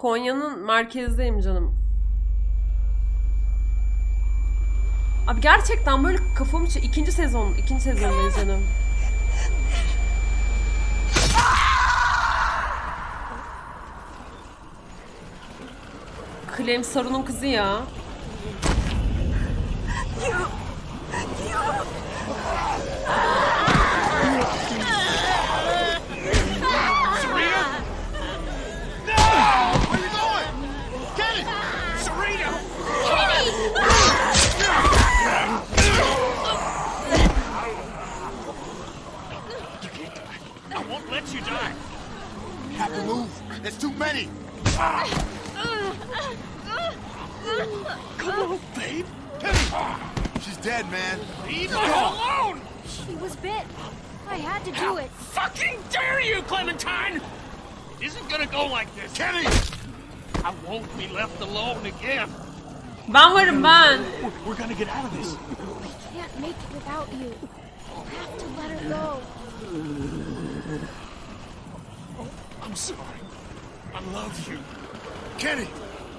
Konya'nın merkezdeyim canım. Abi gerçekten böyle kafamı ç- ikinci sezon, ikinci sezondayız canım. Clem Sarun'un kızı ya. To move. There's too many. Come on, babe. Penny! She's dead, man. Leave her alone! She was bit. I had to do it. Fucking dare you, Clementine! It isn't gonna go like this. Kenny! I won't be left alone again. Ben varım ben. We're, we're gonna get out of this. I can't make it without you. I have to let her go. I'm sorry. I love you. Kenny!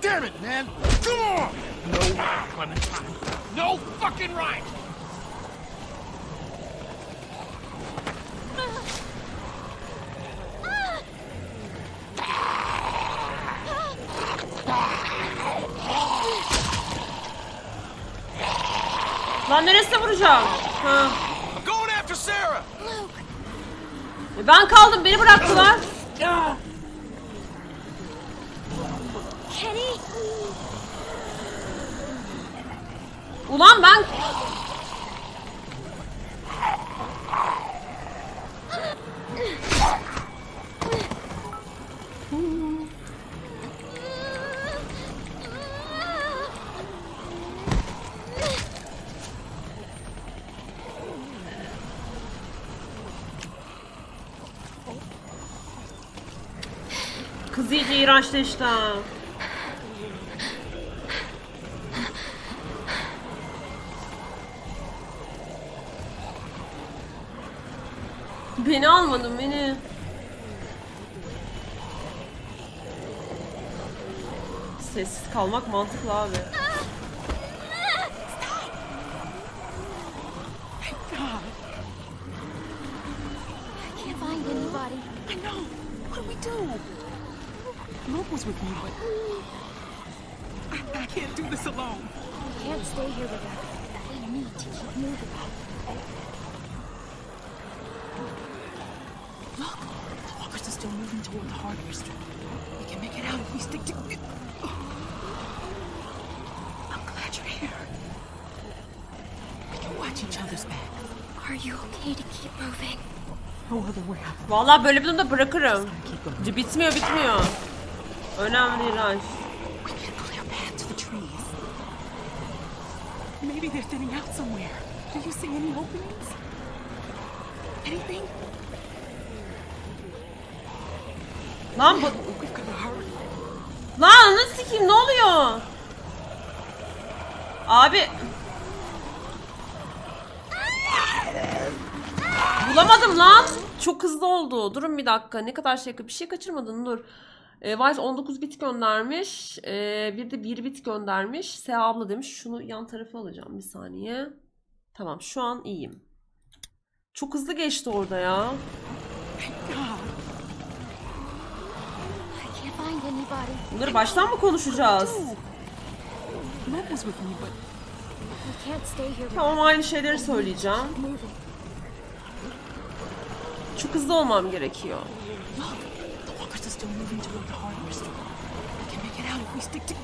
Damn it, man! Come on! No right, Clementine. No fucking right! Lan neresine vuracağım? Ha. I'm going after Sarah! Luke, Ben kaldım, beni bıraktılar. Kenny, Ulan ben... Kız iyice iğrençleşti ha. Beni almadın beni. Sessiz kalmak mantıklı abi. I know. What do we do? Luke was with me, but I, I can't do this alone. We can't stay here with her. We need to keep moving. Look, the walkers are still moving toward the hardware store. We can make it out if we stick to. I'm glad you're here. We can watch each other's back. Are you okay to keep moving? No other way out. Vallahi böyle bir durumda bırakırım. Keep going. C- Bitmiyor bitmiyor. Önemli trees. Maybe they're thinning out somewhere. Do you see any openings? Anything? Lan bu... Lan nasıl sikeyim ne oluyor? Abi... Bulamadım lan. Çok hızlı oldu. Durun bir dakika. Ne kadar şey bir şey kaçırmadın dur. E, Vice 19 bit göndermiş. E, bir de 1 bit göndermiş. Seha abla demiş. Şunu yan tarafa alacağım bir saniye. Tamam şu an iyiyim. Çok hızlı geçti orada ya. Bunları baştan mı konuşacağız? Tamam aynı şeyleri söyleyeceğim. Çok hızlı olmam gerekiyor. Look, the walkers are still moving toward the hardware store. We can make it out if we stick to.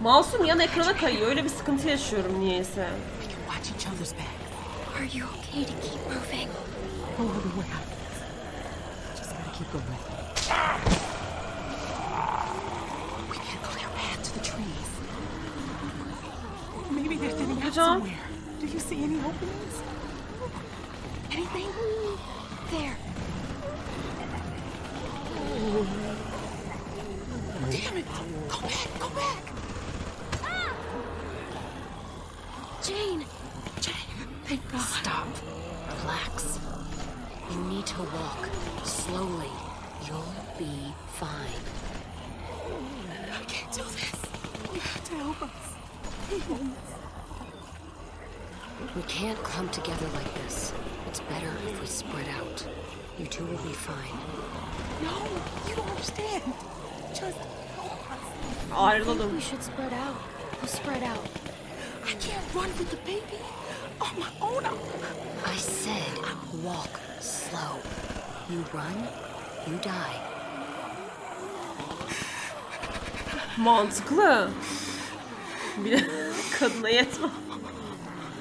Mouse'um yan ekrana kayıyor. Öyle bir sıkıntı yaşıyorum niyeyse. We can watch each other's back. Are you okay to keep moving? No other way out. Just gotta keep going. We can clear path to the trees. Maybe they're thinning out somewhere. Do you see any openings? Anything? There. Damn it! Go back! Go back! Jane! Jane, thank God. Stop. Relax. You need to walk slowly. You'll be fine. I can't do this. You have to help us. We can't come together like this. It's better if we spread out. You two will be fine. No, you don't understand. Just help us. Ayrılalım. We should spread out. We'll spread out. I can't run with the baby on my own. I said walk slow. You run, you die. Mantıklı. Bir kadına yetme.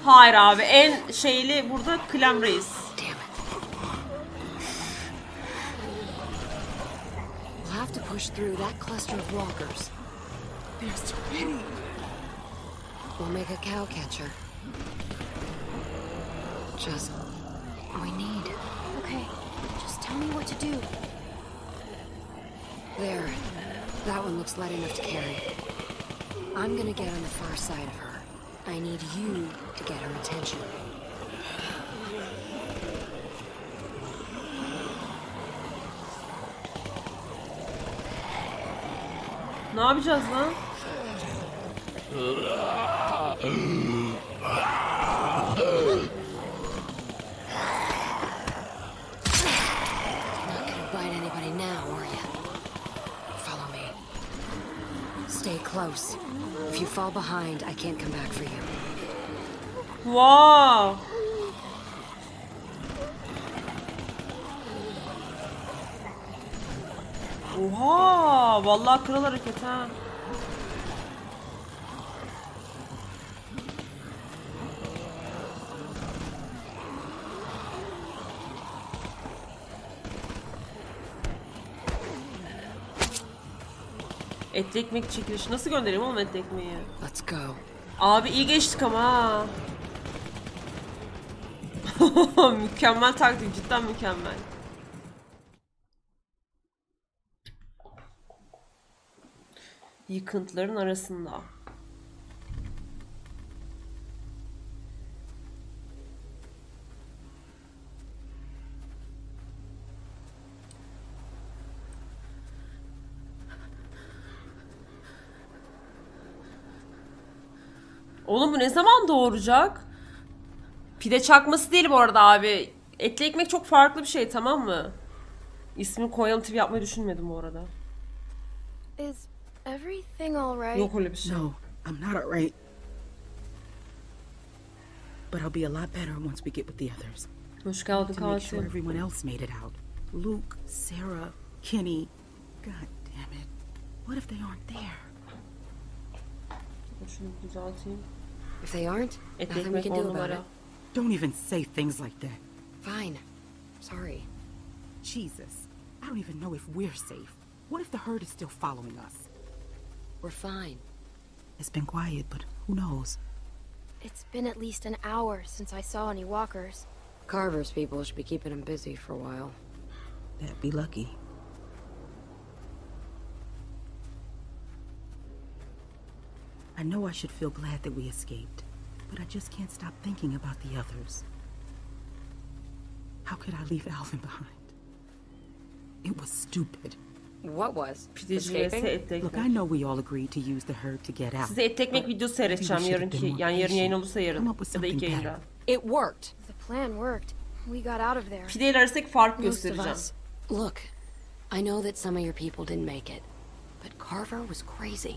Hayır abi en şeyli burada Clem Reis. Have to push through that cluster of walkers. There's too many. We'll make a cow catcher. Just we need. Okay, just tell me what to do. There. That one looks light enough to carry. I'm gonna get on the far side of her. I need you to get her attention. Ne yapacağız lan? Not gonna bite anybody now, are you? Follow me. Stay close. If you fall behind, I can't come back for you. Wow. Oha! Vallahi kral hareket ha. Etli ekmek çekilişi. Nasıl göndereyim oğlum etli ekmeği? Let's go. Abi iyi geçtik ama ha. mükemmel taktik cidden mükemmel. Yıkıntıların arasında. Oğlum bu ne zaman doğuracak? Pide çakması değil bu arada abi. Etli ekmek çok farklı bir şey tamam mı? İsmini koyalım TV yapmayı düşünmedim bu arada. Is everything alright? Yok öyle bir şey. No, I'm not alright. But I'll be a lot better once we get with the others. To make sure everyone else made it out. Luke, Sarah, Kenny. God damn it. What if they aren't there? Şunu düzelteyim. If they aren't, Etli nothing we can do about it. Don't even say things like that. Fine. Sorry. Jesus. I don't even know if we're safe. What if the herd is still following us? We're fine. It's been quiet, but who knows? It's been at least an hour since I saw any walkers. Carver's people should be keeping them busy for a while. That'd be lucky. I know I should feel glad that we escaped, but I just can't stop thinking about the others. How could I leave Alvin behind? It was stupid. What was? Pideci vs etli Look, I know we all agreed to use the herb to get out. Size etli ekmek videosu seyredeceğim Maybe we yarınki. should've been more Yani yarın yayın olursa yarın. Come up with Ya da ilk something yayında. It worked. The plan worked. We got out of there. Pide ile arasındaki fark Most of göstereceğim. us. Look, I know that some of your people didn't make it, but Carver was crazy.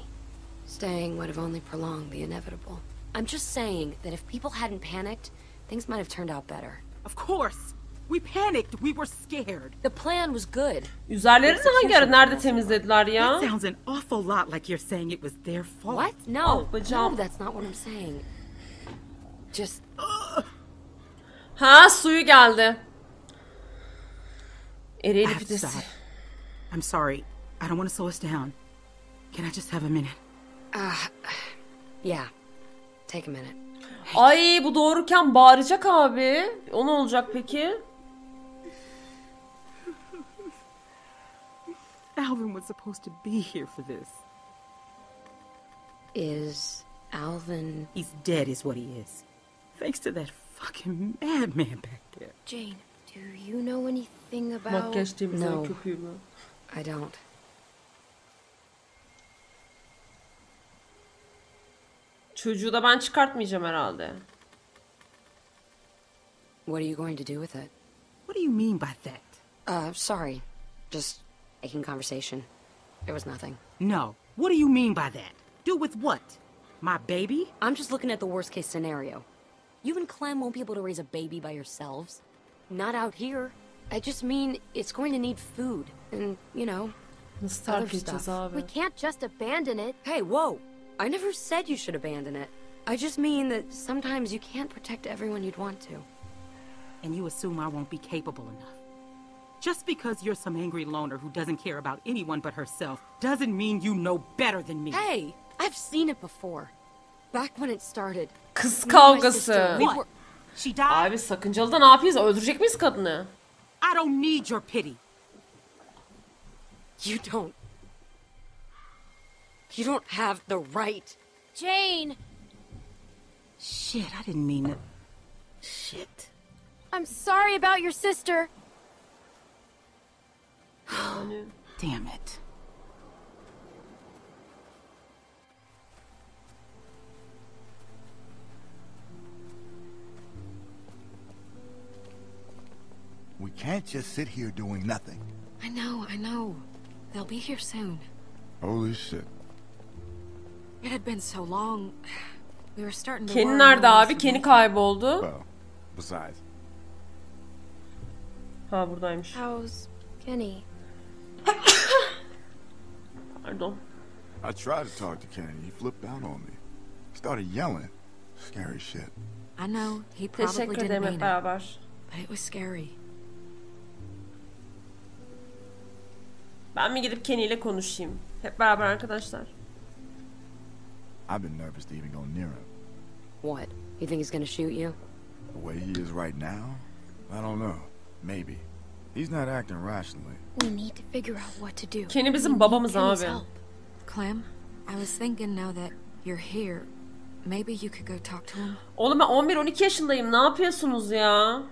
Staying would have only prolonged the inevitable. I'm just saying that if people hadn't panicked, things might have turned out better. Of course! We panicked! We were scared! The plan was good. Üzerlerini hangi ara nerede temizlediler That ya? sounds an awful lot like you're saying it was their fault. What? No, Oh, but no, John- that's not what I'm saying. Just Ha suyu geldi. I Ereğli have to pidesi. stop. I'm sorry. I don't want to slow us down. Can I just have a minute? yeah. Take a minute. Ay bu doğururken bağıracak abi. O ne olacak peki? Alvin was supposed to be here for this. Is Alvin He's dead, is what he is. Thanks to that fucking madman back there. Jane, Do you know anything about... No? I don't. Çocuğu da ben çıkartmayacağım herhalde. What are you going to do with it? What do you mean by that? Uh, sorry. Just making conversation. There was nothing. No. What do you mean by that? Do with what? My baby? I'm just looking at the worst case scenario. You and Clem won't be able to raise a baby by yourselves. Not out here. I just mean it's going to need food and, you know, Nasıl Other stuff. We can't just abandon it. Hey, whoa! I never said you should abandon it. I just mean that sometimes you can't protect everyone you'd want to. And you assume I won't be capable enough. Just because you're some angry loner who doesn't care about anyone but herself doesn't mean you know better than me. Hey! I've seen it before. Back when it started. Kız me and kavgası. we What? were- She died? Abi sakıncalı da ne yapıyoruz? Öldürecek miyiz kadını? I don't need your pity. You don't. You don't have the right. Jane, Shit, I didn't mean to. Shit. I'm sorry about your sister. Yani Damn it. We can't just sit here doing nothing. I know, I know. They'll be here soon. Holy shit. It had been so long. We were starting to Kenny worry nerede more abi? than Kenny we- kayboldu. Well, besides, Ha buradaymış. How's Kenny? Pardon. I tried to talk to Kenny. He flipped out on me. Started yelling. Scary shit. I know he probably didn't ederim mean it, beraber. but it was scary. Ben mi gidip Kenny ile konuşayım? Hep beraber arkadaşlar. I've been nervous to even go near him. What? You think he's gonna shoot you? The way he is right now, I don't know. Maybe. He's not acting rationally. We need to figure out what to do. Kenny bizim babamız abi. help. Clem, I was thinking now that you're here, maybe you could go talk to him. Oğlum ben 11-12 yaşındayım. Ne yapıyorsunuz ya?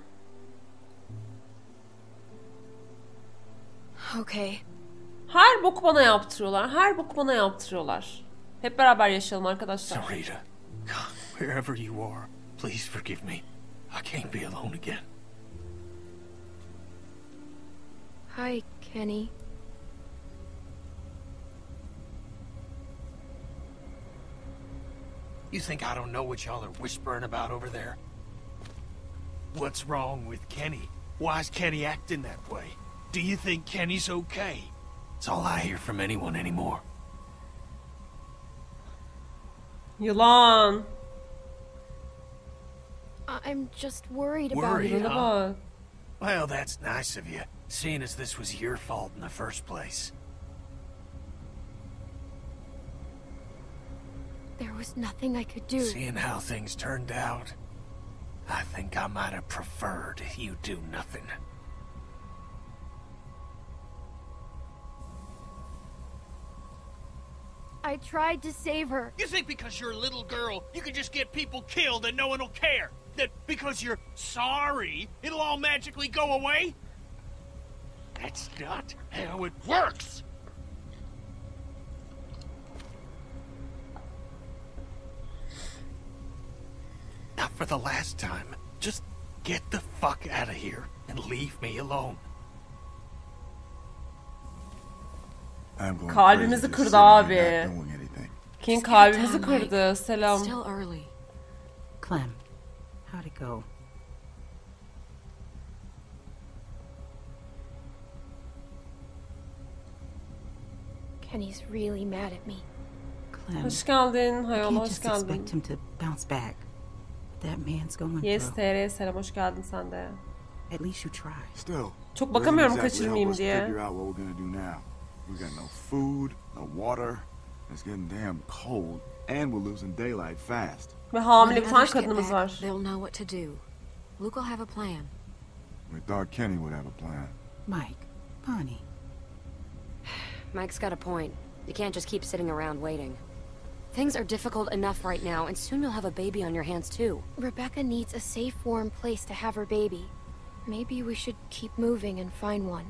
Okay. Her boku bana yaptırıyorlar. Her boku bana yaptırıyorlar. Hep beraber yaşayalım arkadaşlar. Sarita, wherever you are, please forgive me. I can't be alone again. Hi, Kenny. You think I don't know what y'all are whispering about over there? What's wrong with Kenny? Why's Kenny acting that way? Do you think Kenny's okay? It's all I hear from anyone anymore. Yılan. I- I'm just worried about Worried? you. Buna Yeah. bak. Well, that's nice of you, seeing as this was your fault in the first place. There was nothing I could do. Seeing how things turned out, I think I might have preferred you do nothing. I tried to save her. You think because you're a little girl, you can just get people killed and no one will care? That because you're sorry, it'll all magically go away? That's not how it works! Now, for the last time, just get the fuck out of here and leave me alone. I'm going Kalbimizi crazy just kırdı sitting abi. here not doing anything. King Just get kalbimizi down, kırdı. Selam. Still early. Clem, how'd it go? Kenny's really mad at me. Clem, Hoş geldin. Can't hoş just geldin. expect him to bounce back. That man's going Yes. TR selam hoş geldin sen de. At least you tried. Still, Çok bakamıyorum exactly kaçırmayayım diye. Figure out what we're gonna do now. We got no food, no water. It's getting damn cold, and we're losing daylight fast. Ve hamile bir tane kadınımız var. They'll know what to do. Luke will have a plan. We thought Kenny would have a plan. Mike, Bonnie, Mike's got a point. You can't just keep sitting around waiting. Things are difficult enough right now, and soon you'll have a baby on your hands too. Rebecca needs a safe, warm place to have her baby. Maybe we should keep moving and find one.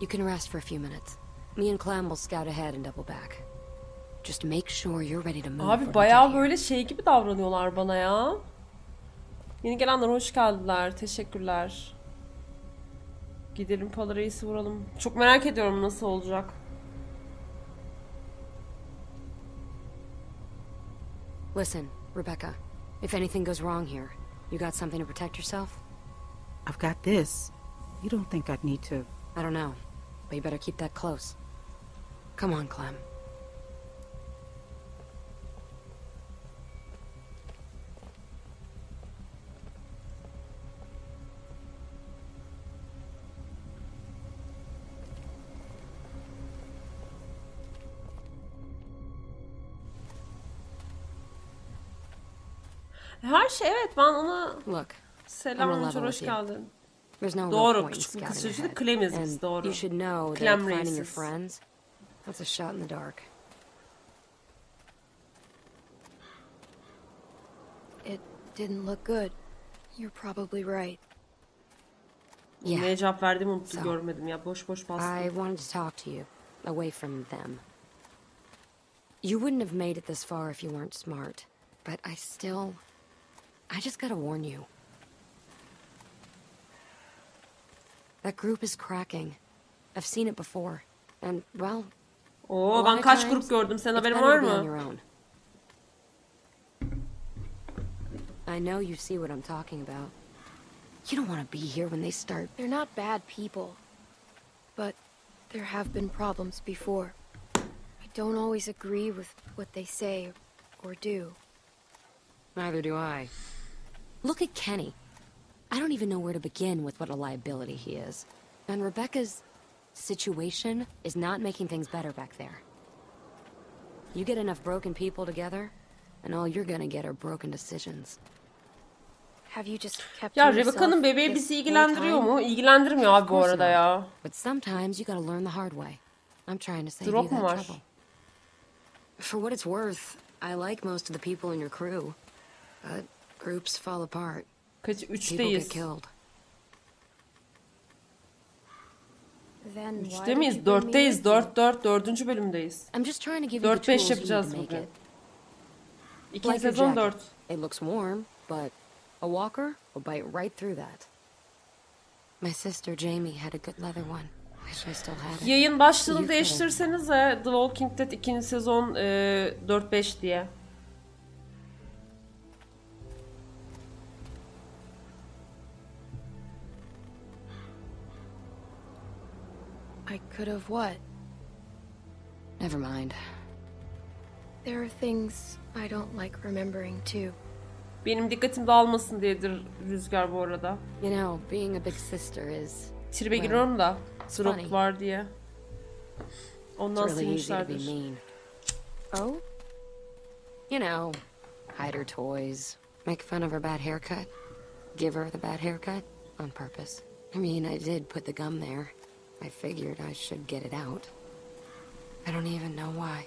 You can rest for a few minutes. Me and Clem will scout ahead and double back. Just make sure you're ready to move. when we Abi get bayağı here. böyle şey gibi davranıyorlar bana ya. Yeni gelenler hoş geldiler. Teşekkürler. Gidelim Pala Reis'i vuralım. Çok merak ediyorum nasıl olacak. Listen, Rebecca. If anything goes wrong here, you got something to protect yourself? I've got this. You don't think I'd need to... I don't know, but you better keep that close. Come on, Clem. Her şey evet ben ona Look, selam I'm Uçur, level hoş with you. geldin. there's no Doğru, point in küçük bir scouting kız çocuğu ahead. Biz, And doğru. you should know Clem finding your races. friends, that's a shot in the dark. It didn't look good. You're probably right. Yeah. Neye cevap verdiğimi unuttum So, görmedim ya boş boş bastım. I wanted to talk to you, away from them. You wouldn't have made it this far if you weren't smart, but I still. I just gotta warn you. That group is cracking. I've seen it before. And, well, a Oo lot ben kaç times, grup gördüm senin haberin var on mı? your own. I know you see what I'm talking about. You don't want to be here when they start They're not bad people. But there have been problems before. I don't always agree with what they say or do. Neither do I. Look at Kenny. I don't even know where to begin with what a liability he is. And Rebecca's situation is not making things better back there. You get enough broken people together, and all you're gonna get are broken decisions. Have you just kept Ya to yourself Rebecca'nın bebeği bizi ilgilendiriyor mu? İlgilendirmiyor abi bu arada not. ya. But sometimes you gotta learn the hard way. I'm trying to save Drop you that var? trouble. For what it's worth, I like most of the people in your crew. But groups fall apart. Kaç? People get Üçteyiz. killed. Then why Üçte miyiz? Dörtteyiz. Dört dört. Dördüncü bölümdeyiz. Dört beş yapacağız bugün. it. İkinci sezon dört. It looks warm, but a walker will bite right through that. My sister Jamie had a good leather one. Wish I still had it. Yayın başlığını değiştirsenize The Walking Dead ikinci sezon e, 4-5 diye. I could have what? Never mind. There are things I don't like remembering too. Benim dikkatim dağılmasın diyedir Rüzgar bu arada. You know, being a big sister is Tribe giriyorum da drop var diye. Ondan it's really easy to be silmişlerdir. mean. Oh? You know, hide her toys, make fun of her bad haircut, give her the bad haircut on purpose. I mean, I did put the gum there. I figured I should get it out. I don't even know why.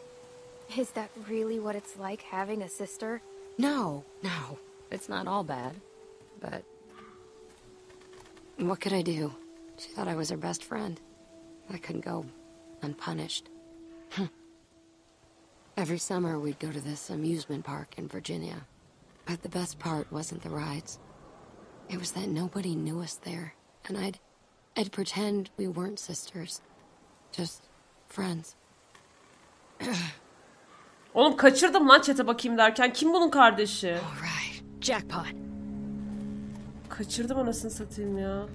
Is that really what it's like having a sister? No, no, it's not all bad. But what could I do? She thought I was her best friend. I couldn't go unpunished. Every summer we'd go to this amusement park in Virginia. But the best part wasn't the rides. It was that nobody knew us there, and I'd I'd pretend we weren't sisters. Just friends. Oğlum kaçırdım lan çete bakayım derken. Kim bunun kardeşi? All right. Jackpot. Kaçırdım anasını satayım ya.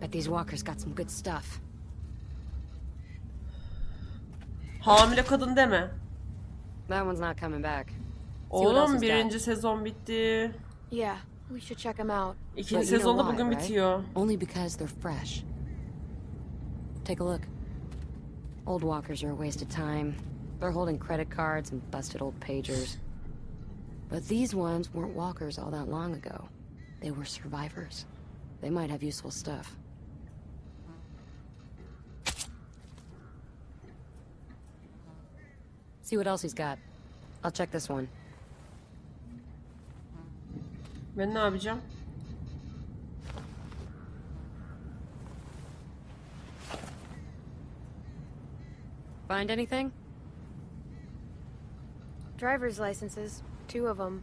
Bet these walkers got some good stuff. Hamile kadın deme. That one's not coming back. Oğlum birinci sezon bitti. Yeah, we should check him out. İkinci But you know sezon da why, bugün right? bitiyor. Only because they're fresh. Take a look. Old walkers are a waste of time. They're holding credit cards and busted old pagers. But these ones weren't walkers all that long ago. They were survivors. They might have useful stuff. See what else he's got. I'll check this one. Ben ne yapacağım? Find anything? Driver's licenses. Two of them.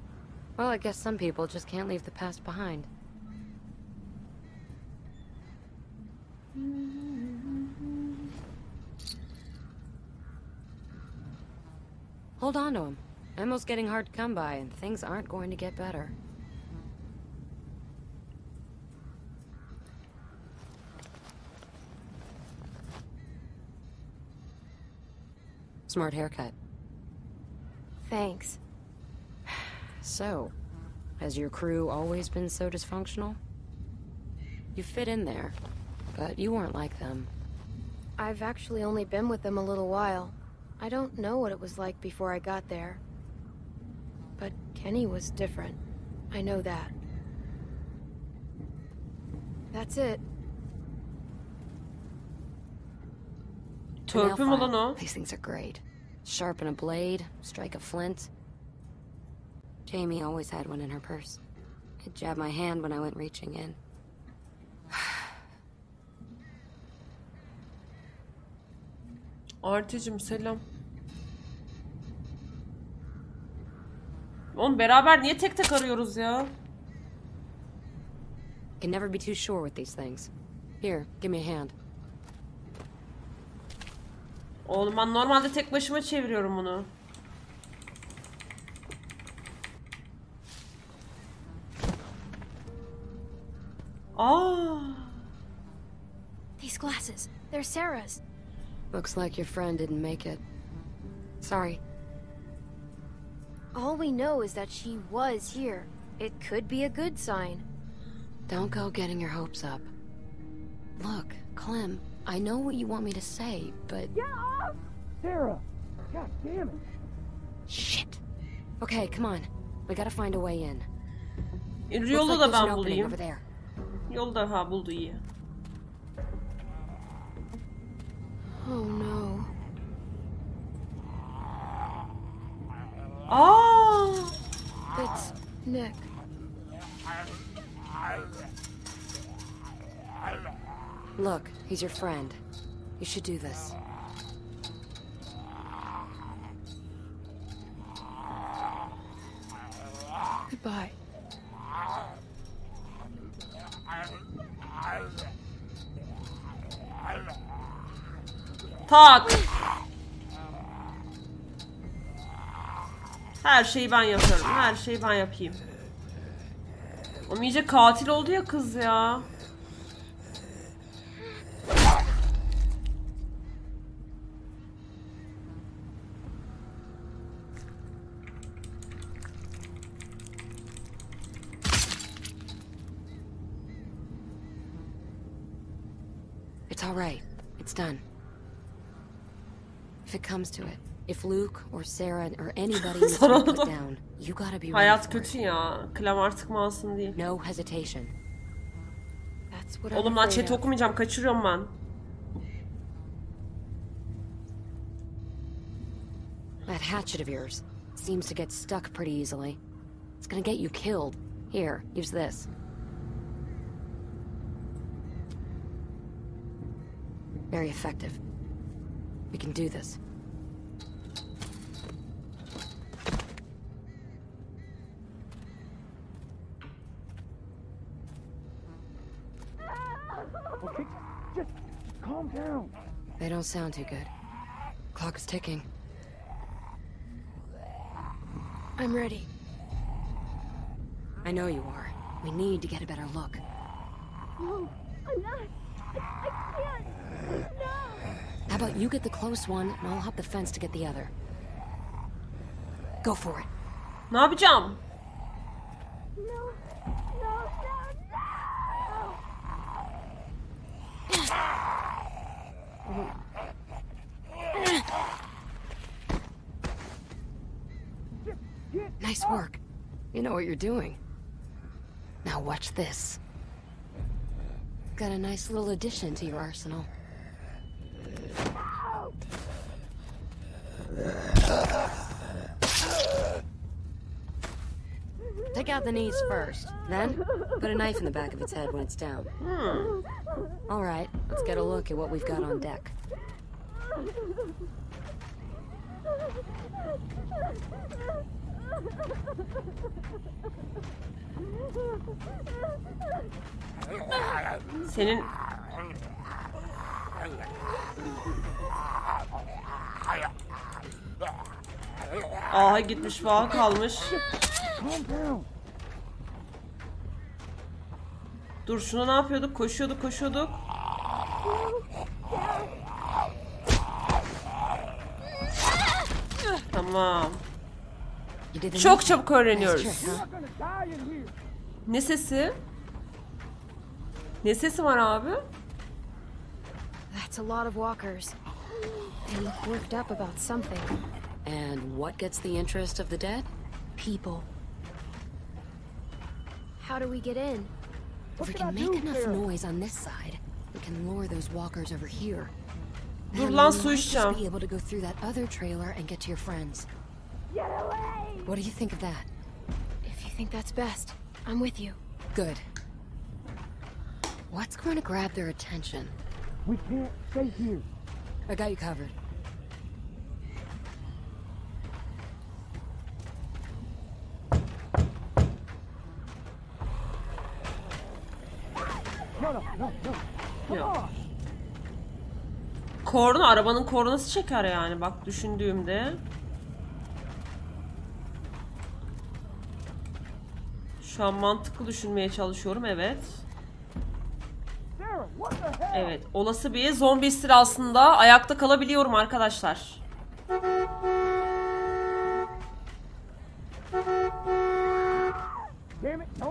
Well, I guess some people just can't leave the past behind. Hold on to him. Emil's getting hard to come by, and things aren't going to get better. Smart haircut. Thanks. So, has your crew always been so dysfunctional? You fit in there, but you weren't like them. I've actually only been with them a little while. I don't know what it was like before I got there. But Kenny was different. I know that. That's it. A nail Törpü mü lan file. o? These things are great. Sharpen a blade, strike a flint. Jamie always had one in her purse. It jabbed my hand when I went reaching in. Articim selam. Oğlum beraber niye tek tek arıyoruz ya? Can never be too sure with these things. Here, give me a hand. Oğlum ben normalde tek başıma çeviriyorum bunu. Aa, These glasses, they're Sarah's. Looks like your friend didn't make it. Sorry. All we know is that she was here. It could be a good sign. Don't go getting your hopes up. Look, Clem, I know what you want me to say, but... Sarah! God damn it! Shit. Okay, come on. We gotta find a way in. Looks yolu like da there's an ben opening bulayım. over there. Yolu da ha buldu iyi. Oh no. Aa! It's Nick. Look, he's your friend. You should do this. Goodbye. Tak. Her şeyi ben yapıyorum. Her şeyi ben yapayım. Oğlum iyice katil oldu ya kız ya. It's all right. It's done. If it comes to it, if Luke or Sarah or anybody be put down, you gotta be Hayat kötü ya. Clem artık masum değil. No hesitation. That's what Oğlum lan chat okumayacağım. Kaçırıyorum ben. That hatchet of yours seems to get stuck pretty easily. It's gonna get you killed. Here, use this. Very effective. We can do this. Okay, just calm down. They don't sound too good. Clock is ticking. I'm ready. I know you are. We need to get a better look. No, I'm not. I, I can't. No. How about you get the close one, and I'll hop the fence to get the other. Go for it. Ne yapacağım? No. No, no, no. Nice work. You know what you're doing. Now watch this. Got a nice little addition to your arsenal. Take out the knees first. Then, put a knife in the back of its head when it's down. Hmm. All right, let's get a look at what we've got on deck. Senin Aha gitmiş falan kalmış. Dur şuna ne yapıyorduk? Koşuyorduk koşuyorduk. Tamam. Çok çabuk öğreniyoruz. Ne sesi? Ne sesi var abi? That's a lot of walkers. They look worked up about something. And what gets the interest of the dead? People. How do we get in? If we can make enough noise on this side, we can lure those walkers over here. Dur Then lan we su might just içeceğim. be able to go through that other trailer and get to your friends. Get away! What do you think of that? If you think that's best, I'm with you. Good. What's going to grab their attention? We can't stay here. I got you covered. Korna arabanın kornası çeker yani bak düşündüğümde. Şu an mantıklı düşünmeye çalışıyorum evet. Evet olası bir zombi istilasında ayakta kalabiliyorum arkadaşlar.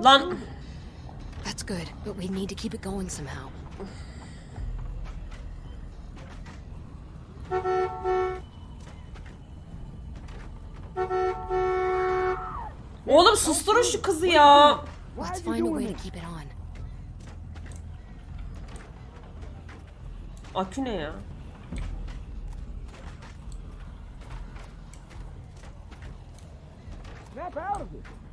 Lan That's good, but we need to keep it going somehow. Oğlum susturun şu kızı ya. Let's find a way to keep it on. Akü ne ya? snap out of it.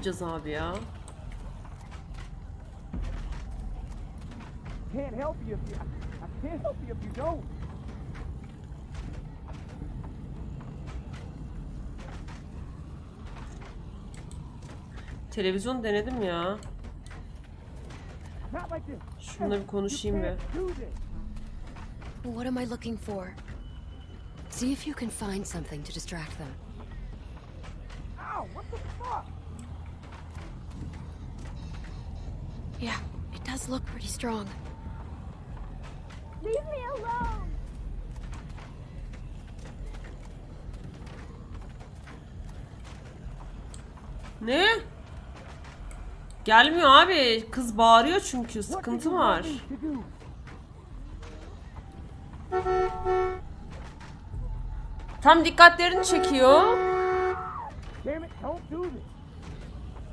Yapacağız abi ya? Can't help you if you. I can't help you if you don't. Televizyon denedim ya. Şununla bir konuşayım this. What am I looking for? See if you can find something to distract them. Ow! What the Yeah, it does look pretty strong. Leave me alone! Ne? Gelmiyor abi. Kız bağırıyor çünkü. Sıkıntı var. Tam dikkatlerini çekiyor.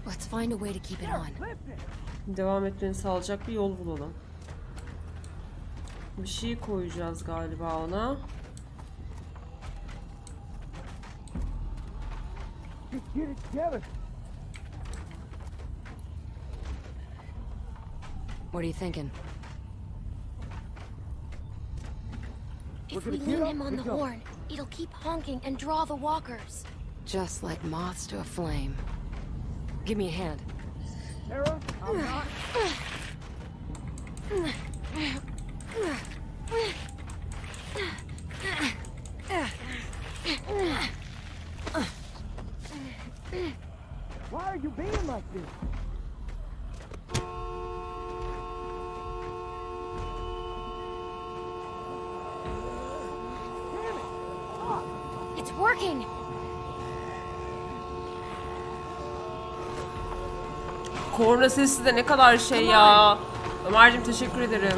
Let's find a way to keep it on. Listen. Devam etmeni sağlayacak bir yol bulalım. Bir şey koyacağız galiba ona. Just get it together. What are you thinking? If we lean him on the horn, it'll keep honking and draw the walkers. Just like moths to a flame. Give me a hand. Sarah, I'm not. Sesi de ne kadar şey ya. Ömerciğim teşekkür ederim.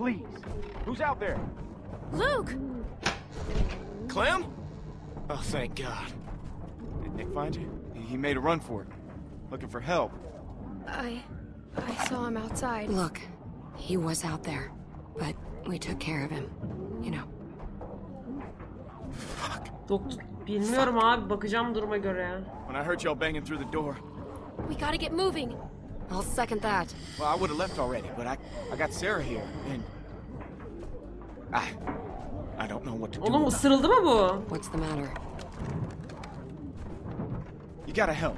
Please. Who's out there? Luke! Clem? Oh, thank God. Did Nick find you? He- He made a run for it. Looking for help. I. I saw him outside. Look, he was out there, but we took care of him. You know. Doktor bilmiyorum abi bakacağım duruma göre. When I heard y'all banging through the door, We gotta get moving. I'll second that. well, I would have left already, but I, I got Sarah here, and I, I don't know what to do. Oğlum about it. ısırıldı mı bu? What's the matter? You gotta help.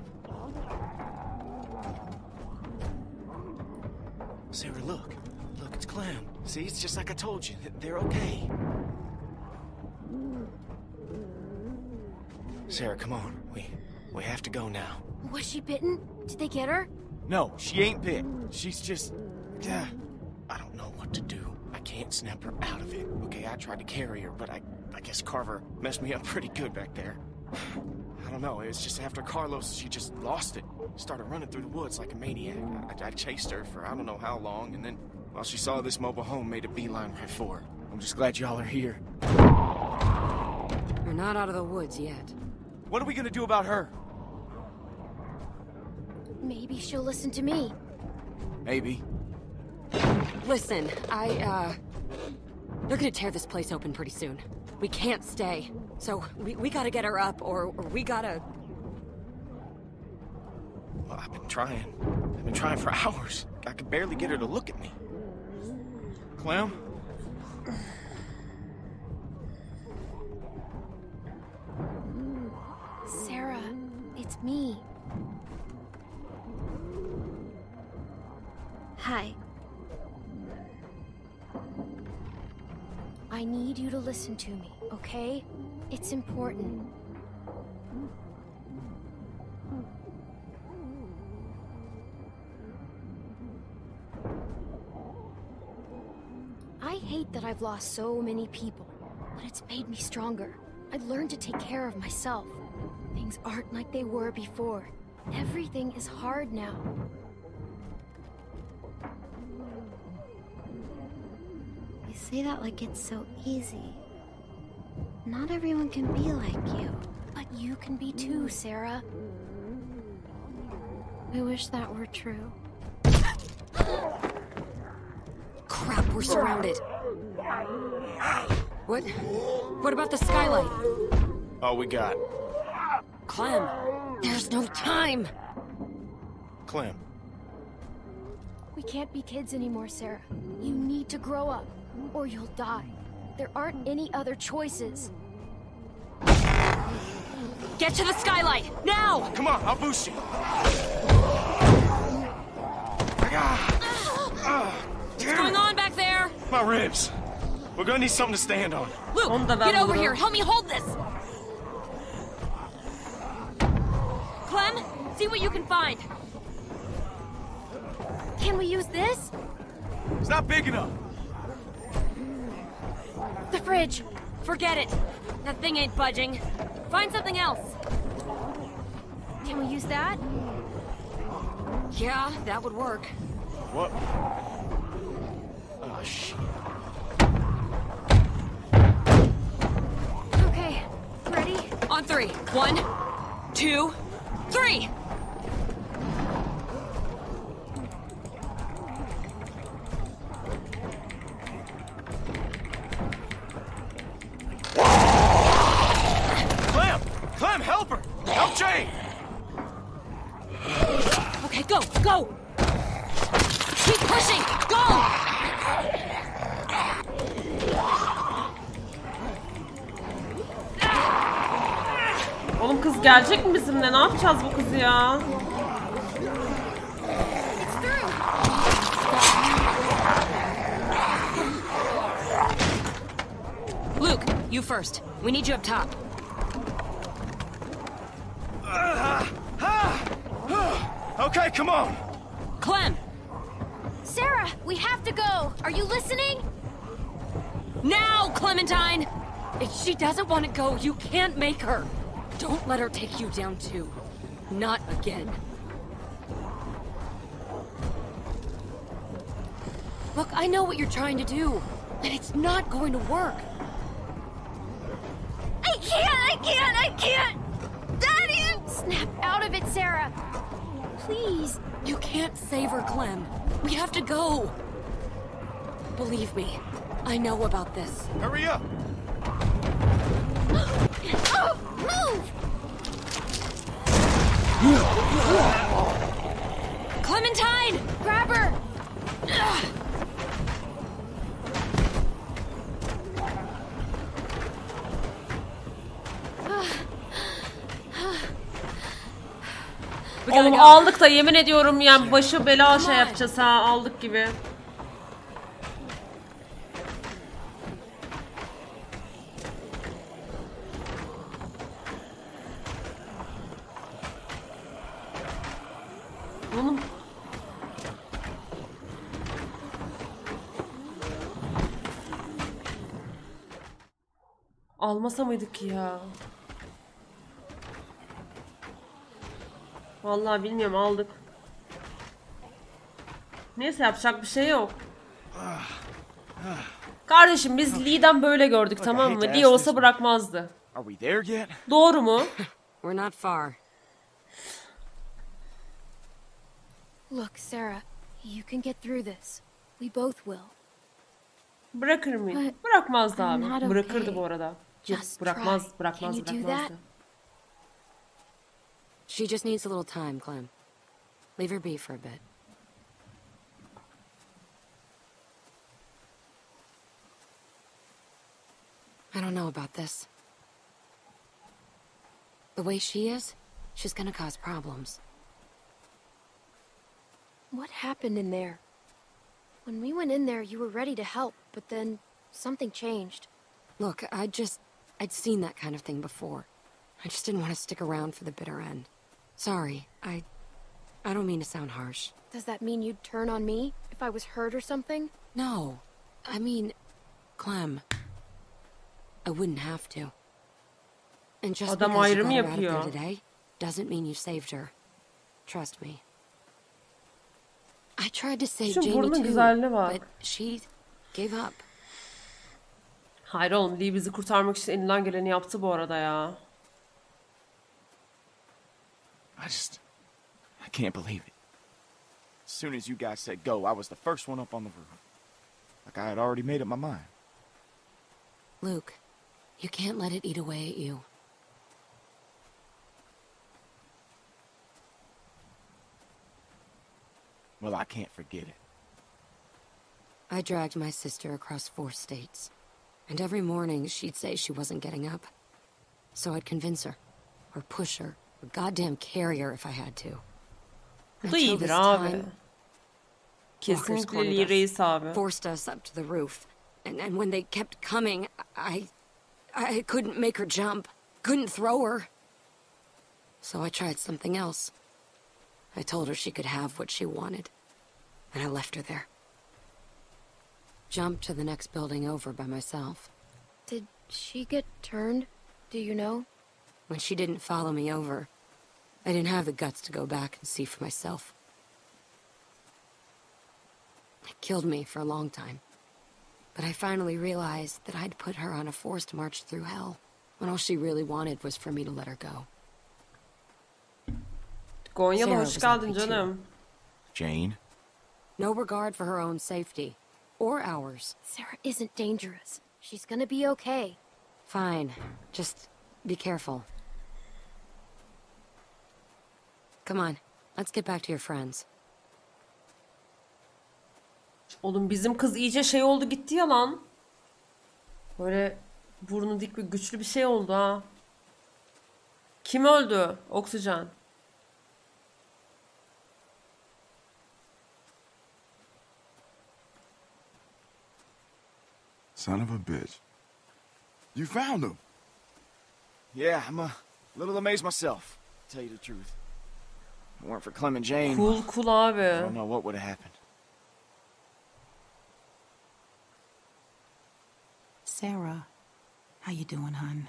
Sarah, look. Look, it's Clem. See, it's just like I told you. Th- They're okay. Sarah, come on. We we have to go now. Was she bitten? Did they get her? No, she ain't bit. She's just yeah. I don't know what to do. I can't snap her out of it. Okay, I tried to carry her, but I I guess Carver messed me up pretty good back there. I don't know. It was just after Carlos, she just lost it. Started running through the woods like a maniac. I, I chased her for I don't know how long, and then while she saw this mobile home, made a beeline right for her. I'm just glad y'all are here. We're not out of the woods yet. What are we gonna do about her? Maybe she'll listen to me. Maybe. Listen, I, uh... They're gonna tear this place open pretty soon. We can't stay. So, we, we gotta get her up, or, or we gotta... Well, I've been trying. I've been trying for hours. I could barely get her to look at me. Clem? Sarah, it's me. Hi. I need you to listen to me, okay? It's important. I hate that I've lost so many people, but it's made me stronger. I learned to take care of myself. Things aren't like they were before. Everything is hard now. Say that like it's so easy. Not everyone can be like you. But you can be too, mm. Sarah. I wish that were true. Crap, we're surrounded. What? What about the skylight? All we got. Clem, there's no time! Clem. We can't be kids anymore, Sarah. You need to grow up, or you'll die. There aren't any other choices. Get to the skylight, now! Come on, I'll boost you. What's going on back there? My ribs. We're gonna need something to stand on. Luke, Onu da ben get over here. Help me hold this. Clem, see what you can find. Can we use this? It's not big enough. The fridge. Forget it. That thing ain't budging. Find something else. Can we use that? Yeah, that would work. What? Oh, shit. Okay. Ready? On three. One, two, three! Clem! Clem, help her! Help Jane! Okay, go, go! Keep pushing! Go! Oğlum kız gelecek mi bizimle? Ne bu kızı ya? Luke, you first. We need you up top. Okay, come on. Clem! Sarah, we have to go. Are you listening? Now, Clementine! If she doesn't want to go, you can't make her. Don't let her take you down too. Not again. Look, I know what you're trying to do, and it's not going to work. I can't, I can't, I can't! Daddy! Snap out of it, Sarah. Please. You can't save her, Clem. We have to go. Believe me, I know about this. Hurry up. Clementine! Grab her! Oğlum aldık da yemin ediyorum yani başı bela şey yapacağız ha aldık gibi. Almasa mıydık ya? Vallahi bilmiyorum aldık. Neyse yapacak bir şey yok. Kardeşim biz Lee'den böyle gördük tamam mı? Lee olsa bırakmazdı. Are we there yet? Doğru mu? We're not far. Look, Sarah, you can get through this. We both will. Bırakır mı? But Bırakmazdı I'm abi. not Bırakırdı bu arada. Yok Just bırakmaz, try. bırakmaz, Can you do bırakmazdı. She just needs a little time, Clem. Leave her be for a bit. I don't know about this. The way she is, she's gonna cause problems. What happened in there? When we went in there, you were ready to help, but then something changed. Look, I just... I'd seen that kind of thing before. I just didn't want to stick around for the bitter end. Sorry, I... I don't mean to sound harsh. Does that mean you'd turn on me if I was hurt or something? No. I mean, Clem. I wouldn't have to. And just Adam because you ayrım got her out of there today doesn't mean you saved her. Trust me. I tried to save Şu Jamie too, but she gave up. Hayır oğlum Lee bizi kurtarmak için elinden geleni yaptı bu arada ya. I just. I can't believe it. As soon as you guys said go, I was the first one up on the roof. Like I had already made up my mind. Luke, you can't let it eat away at you. Well, I can't forget it. I dragged my sister across four states. And every morning she'd say she wasn't getting up. So I'd convince her. Or push her. Or goddamn carry her if I had to. Until this abi. Kesinlikle us, abi. Forced us up to the roof. And, and when they kept coming, I... I couldn't make her jump. Couldn't throw her. So I tried something else. I told her she could have what she wanted. And I left her there. Jumped to the next building over by myself. Did she get turned? Do you know? When she didn't follow me over, I didn't have the guts to go back and see for myself. It killed me for a long time. But I finally realized that I'd put her on a forced march through hell, when all she really wanted was for me to let her go. Gonyalı Sarah hoş was geldin canım. Jane? No regard for her own safety, or ours. Sarah isn't dangerous. She's gonna be okay. Fine, just be careful. Come on, Let's get back to your friends. Oğlum bizim kız iyice şey oldu gitti ya lan. Böyle burnu dik ve güçlü bir şey oldu ha. Kim öldü? Oksijen. Son of a bitch. You found him. Yeah, I'm a little amazed myself, to tell you the truth. If it weren't for Clem and Jane, Cool cool I don't know what would have happened. Sarah, how you doing, hun?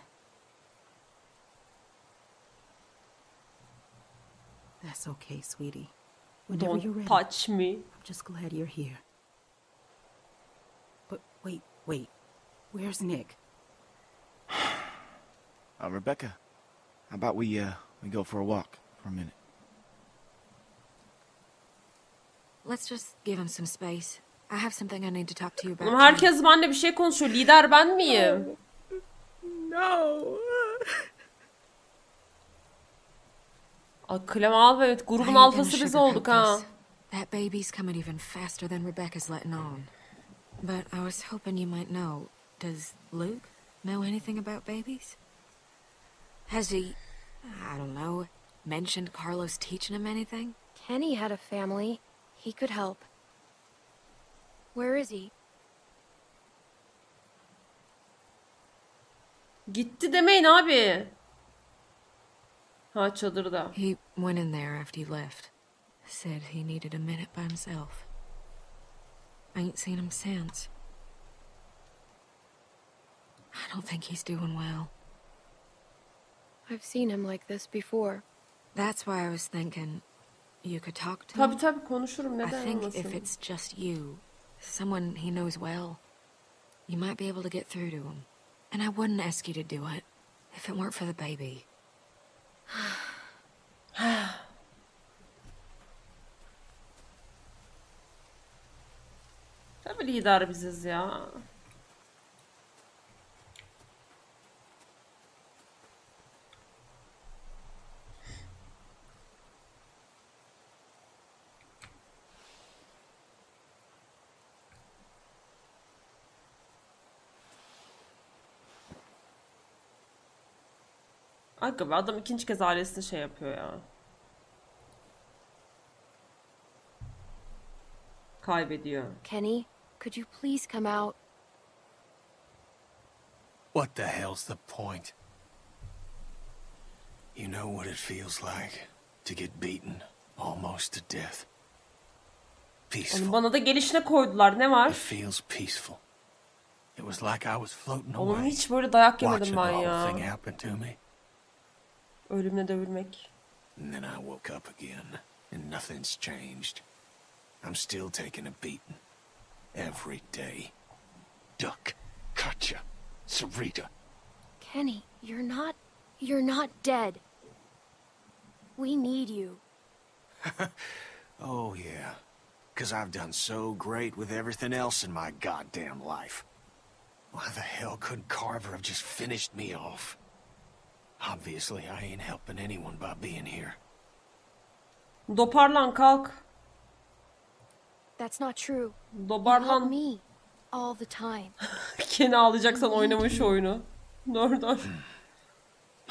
That's okay, sweetie. Whenever you're Don't ready. touch me. I'm just glad you're here. But wait, wait. Where's Nick? Uh, Rebecca, how about we, uh, we go for a walk for a minute? Let's just give him some space. I have something I need to talk to you about. Too. herkes benimle bir şey konuşuyor. Lider ben miyim? No. Clem abi evet grubun alfası biz olduk ha. That baby's coming even faster than Rebecca's letting on. But I was hoping you might know. Does Luke know anything about babies? Has he, I don't know, mentioned Carlos teaching him anything? Kenny had a family. He could help. Where is he? Gitti demeyin abi. Ha çadırda. He went in there after you left. Said he needed a minute by himself. I ain't seen him since. I don't think he's doing well. I've seen him like this before. That's why I was thinking you could talk to Tabi him. tabi konuşurum Neden I think olmasın. if it's just you, someone he knows well, you might be able to get through to him. And I wouldn't ask you to do it if it weren't for the baby. Tabi lider biziz ya. Aga be adam ikinci kez ailesini şey yapıyor ya. Kaybediyor. Kenny, could you please come out? What the hell's the point? You know what it feels like to get beaten almost to death. Peaceful. Onu bana da gelişine koydular. Ne var? It feels peaceful. It was like I was floating Oğlum away, hiç böyle dayak watching yemedim the ben whole ya. thing happen to me. Ölümle dövülmek. And then I woke up again, and nothing's changed. I'm still taking a beating. Every day. Duck, Katya, Sarita. Kenny, you're not. You're not dead. We need you. Oh, yeah. Because I've done so great with everything else in my goddamn life. Why the hell couldn't Carver have just finished me off? Obviously, I ain't helping anyone by being here. Doparlan kalk. That's not true. You help Doparlan. me all the time. Keni ağlayacaksan oynama şu oyunu. Nereden?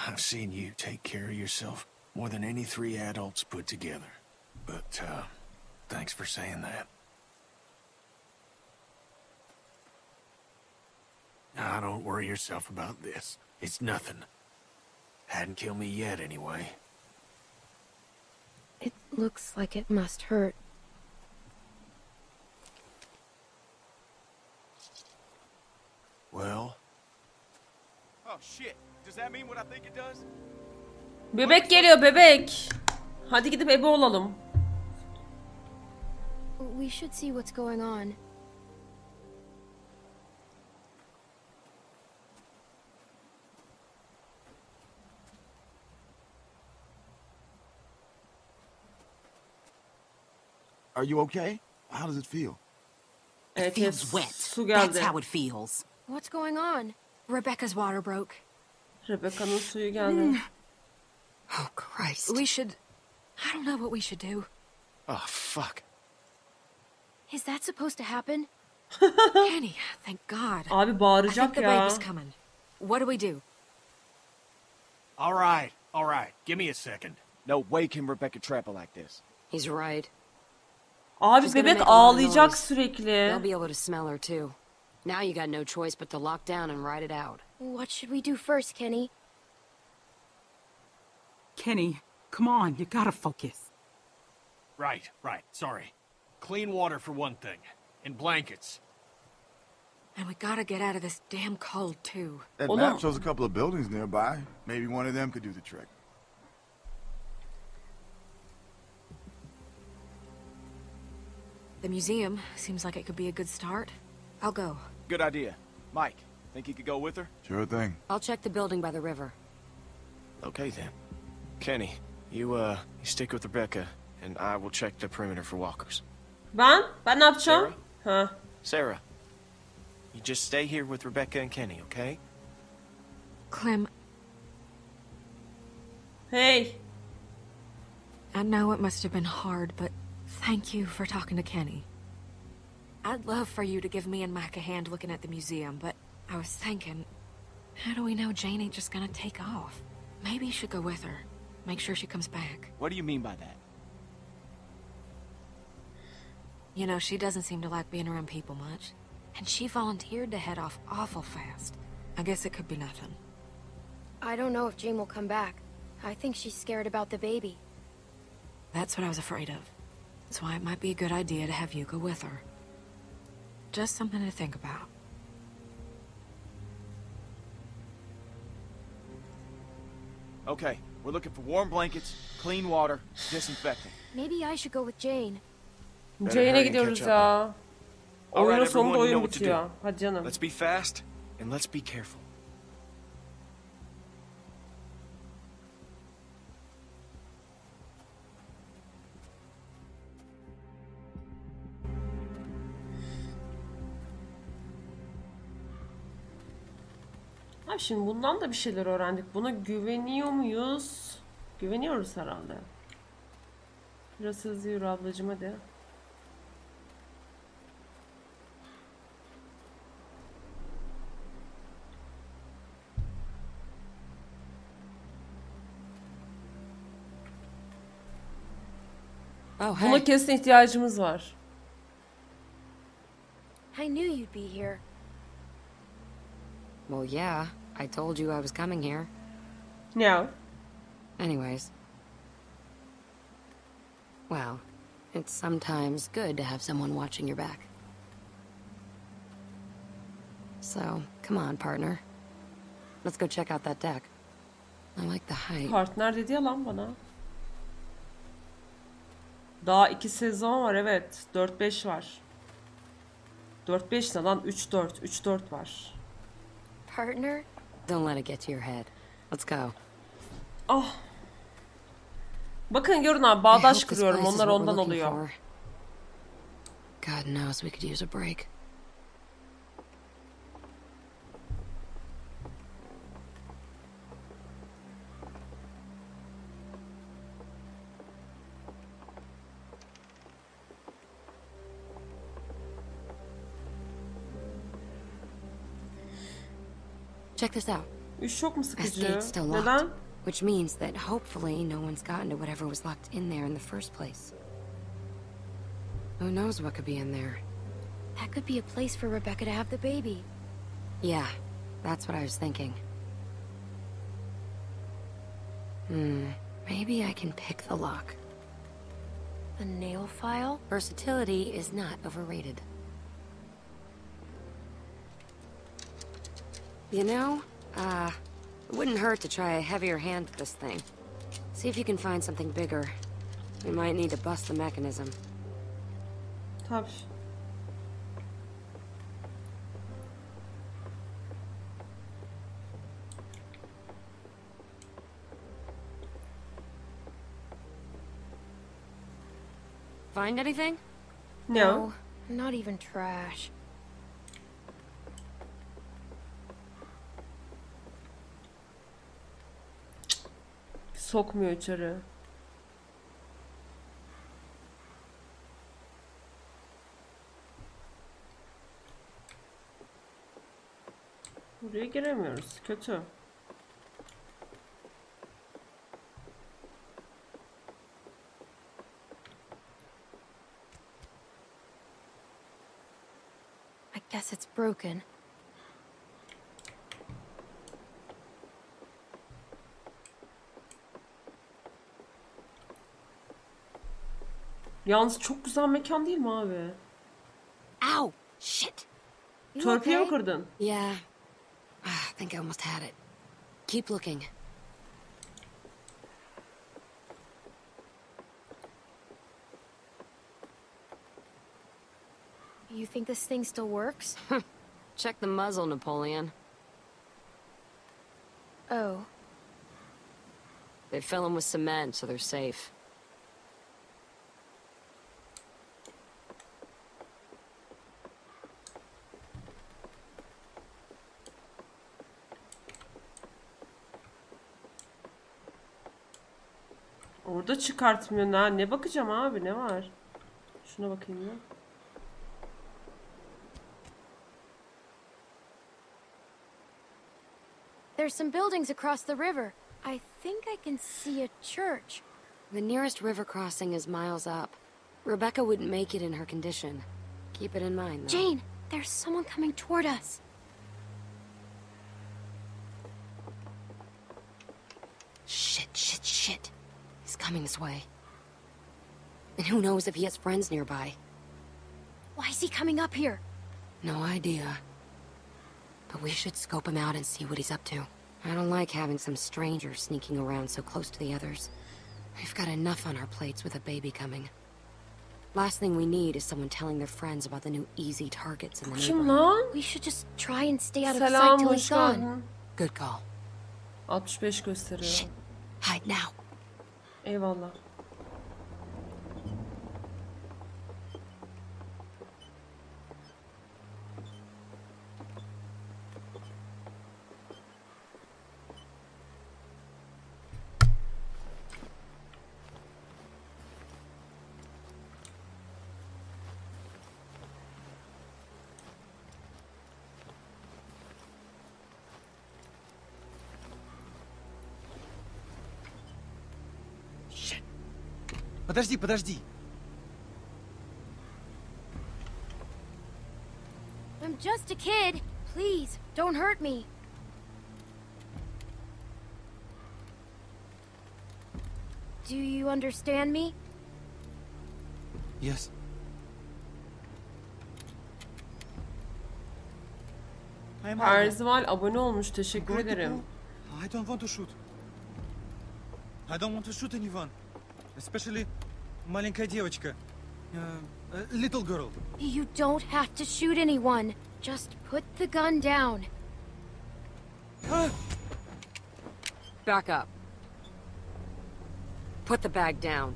I've seen you take care of yourself more than any three adults put together. But, uh, thanks for saying that. Now, don't worry yourself about this. It's nothing. Hadn't killed me yet, anyway. It looks like it must hurt. Well, Oh, shit. Does that mean what I think it does? Bebek geliyor bebek. Hadi gidip ebe olalım. We should see what's going on. Are you okay? How does it feel? It feels wet. That's how it feels. What's going on? Rebecca's water broke. Rebecca'nın suyu hmm. geldi. Oh, Christ. We should. I don't know what we should do. Oh, fuck. Is that supposed to happen? Kenny, thank God. Abi I think bağıracak the ya. baby's coming. What do we do? All right, all right. Give me a second. No way can Rebecca travel like this. He's right. Abi She's gonna bebek make a lot of ağlayacak noise. sürekli. They'll be able to smell her too. Now you got no choice but to lock down and ride it out. What should we do first, Kenny? Kenny, come on, you gotta focus. Right, right. Sorry. Clean water for one thing. And blankets. And we gotta get out of this damn cold, too. That Oğlum- map shows a couple of buildings nearby. Maybe one of them could do the trick. The museum seems like it could be a good start. I'll go. Good idea. Mike, think you could go with her? Sure thing. I'll check the building by the river. Okay then. Kenny, you uh, you stick with Rebecca, and I will check the perimeter for walkers. Ben? Ben ne yapacağım? Ha. Sarah, you just stay here with Rebecca and Kenny, okay? Clem, Hey. I know it must have been hard, but thank you for talking to Kenny. I'd love for you to give me and Mac a hand looking at the museum, but I was thinking, how do we know Jane ain't just gonna take off? Maybe you should go with her. Make sure she comes back. What do you mean by that? You know, she doesn't seem to like being around people much. And she volunteered to head off awful fast. I guess it could be nothing. I don't know if Jane will come back. I think she's scared about the baby. That's what I was afraid of. That's why it might be a good idea to have you go with her. Just something to think about. Okay, we're looking for warm blankets, clean water, disinfectant. Maybe I should go with Jane. Better Jane'e hurry and gidiyoruz catch up. ya. All right, Oyunun sonunda everyone, you know oyun what to do. bitiyor. Hadi canım. Let's be fast and let's be careful. Abi şimdi bundan da bir şeyler öğrendik. Buna güveniyor muyuz? Güveniyoruz herhalde. Biraz hızlı yürü ablacım hadi. Oh, Buna hey. kesin ihtiyacımız var. I knew you'd be here. Well, yeah. I told you I was coming here. Ne? Anyways. Well, it's sometimes good to have someone watching your back. So, come on, partner. Let's go check out that deck. I like the height. Partner dedi ya lan bana. Daha iki sezon var evet. 4-5 var. 4-5 ne lan? 3-4. 3-4 var. Partner? Don't let it get to your head. Let's go. Ah. Bakın görün abi bağdaş is Onlar ondan oluyor. God knows we could use a break. Check this out. Üç çok mu sıkıcı? gate's still locked. Neden? Which means that hopefully no one's gotten to whatever was locked in there in the first place. Who knows what could be in there? That could be a place for Rebecca to have the baby. Yeah, that's what I was thinking. Hmm, maybe I can pick the lock. A nail file? Versatility is not overrated. You know, uh, it wouldn't hurt to try a heavier hand with this thing. See if you can find something bigger. We might need to bust the mechanism. Tabii. Find anything? No. Not even trash. sokmuyor içeri. Buraya giremiyoruz. Kötü. I guess it's broken. Yalnız çok güzel mekan değil mi abi? Ow! Shit! You Törpüyü mü kırdın? Yeah. Ah, I think I almost had it. Keep looking. You think this thing still works? Check the muzzle, Napoleon. oh. They fill them with cement, so they're safe. Orada çıkartmıyor. Ne, ne bakacağım abi ne var? Şuna bakayım ya. There's some buildings across the river. I think I can see a church. The nearest river crossing is miles up. Rebecca wouldn't make it in her condition. Keep it in mind, though. Jane, there's someone coming toward us. Shit, shit, shit. He's coming this way. And who knows if he has friends nearby. Why is he coming up here? No idea. But we should scope him out and see what he's up to. I don't like having some stranger sneaking around so close to the others. We've got enough on our plates with a baby coming. Last thing we need is someone telling their friends about the new easy targets in the Kim neighborhood. We should just try and stay out of sight till he's gone. Good call. 65 gösteriyor. Hide now. Eyvallah. Подожди, подожди. I'm just a kid. Please, don't hurt me. Do you understand me? Yes. I'm Alma. Erzival abone olmuş. Teşekkür Going to ederim. go. I don't want to shoot. I don't want to shoot anyone. Especially маленькая девочка. Uh, a little girl. You don't have to shoot anyone. Just put the gun down. Back up. Put the bag down.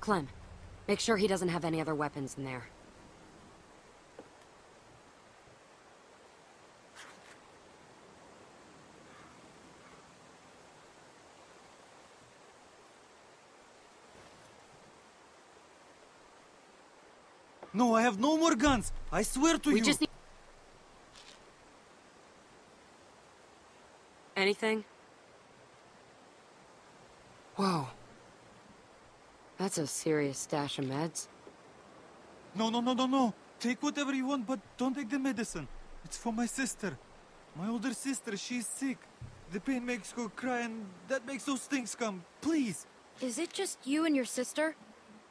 Clem, make sure he doesn't have any other weapons in there. No, I have no more guns. I swear to We you. just need... Anything? Whoa. That's a serious stash of meds. No, no, no, no, no. Take whatever you want, but don't take the medicine. It's for my sister. My older sister, she's sick. The pain makes her cry and that makes those things come. Please. Is it just you and your sister?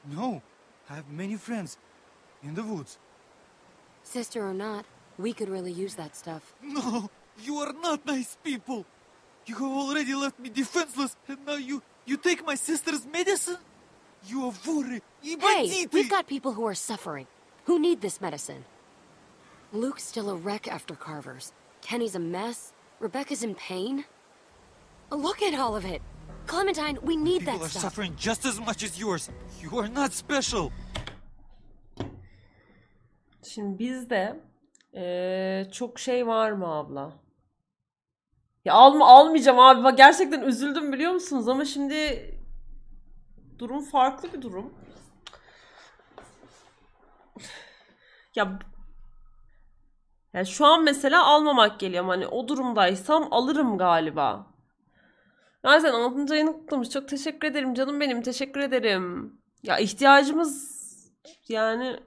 No. I have many friends. In the woods. Sister or not, we could really use that stuff. No, you are not nice people. You have already left me defenseless, and now you you take my sister's medicine. You are worry. Hey, we've got people who are suffering, who need this medicine. Luke's still a wreck after Carver's. Kenny's a mess. Rebecca's in pain. Look at all of it. Clementine, we need that. People are suffering just as much as yours. You are not special. Şimdi bizde eee, çok şey var mı abla? Ya alma almayacağım abi. Bak gerçekten üzüldüm biliyor musunuz? Ama şimdi durum farklı bir durum. Ya ya şu an mesela almamak geliyor. Hani o durumdaysam alırım galiba. Zaten 6. ayını kutlamış. Çok teşekkür ederim canım benim. Teşekkür ederim. Ya ihtiyacımız yani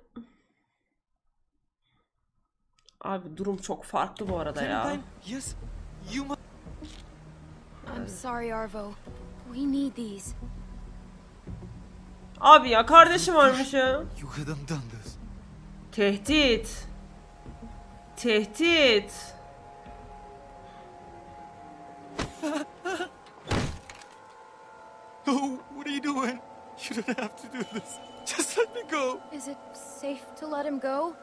Abi durum çok farklı bu arada ya. Yes, you. I'm sorry, Arvo. We need these. Abi ya kardeşim varmış ya. Tehdit. Tehdit. No, what are you doing? You don't have to do this. Just let me go. Is it safe to let him go?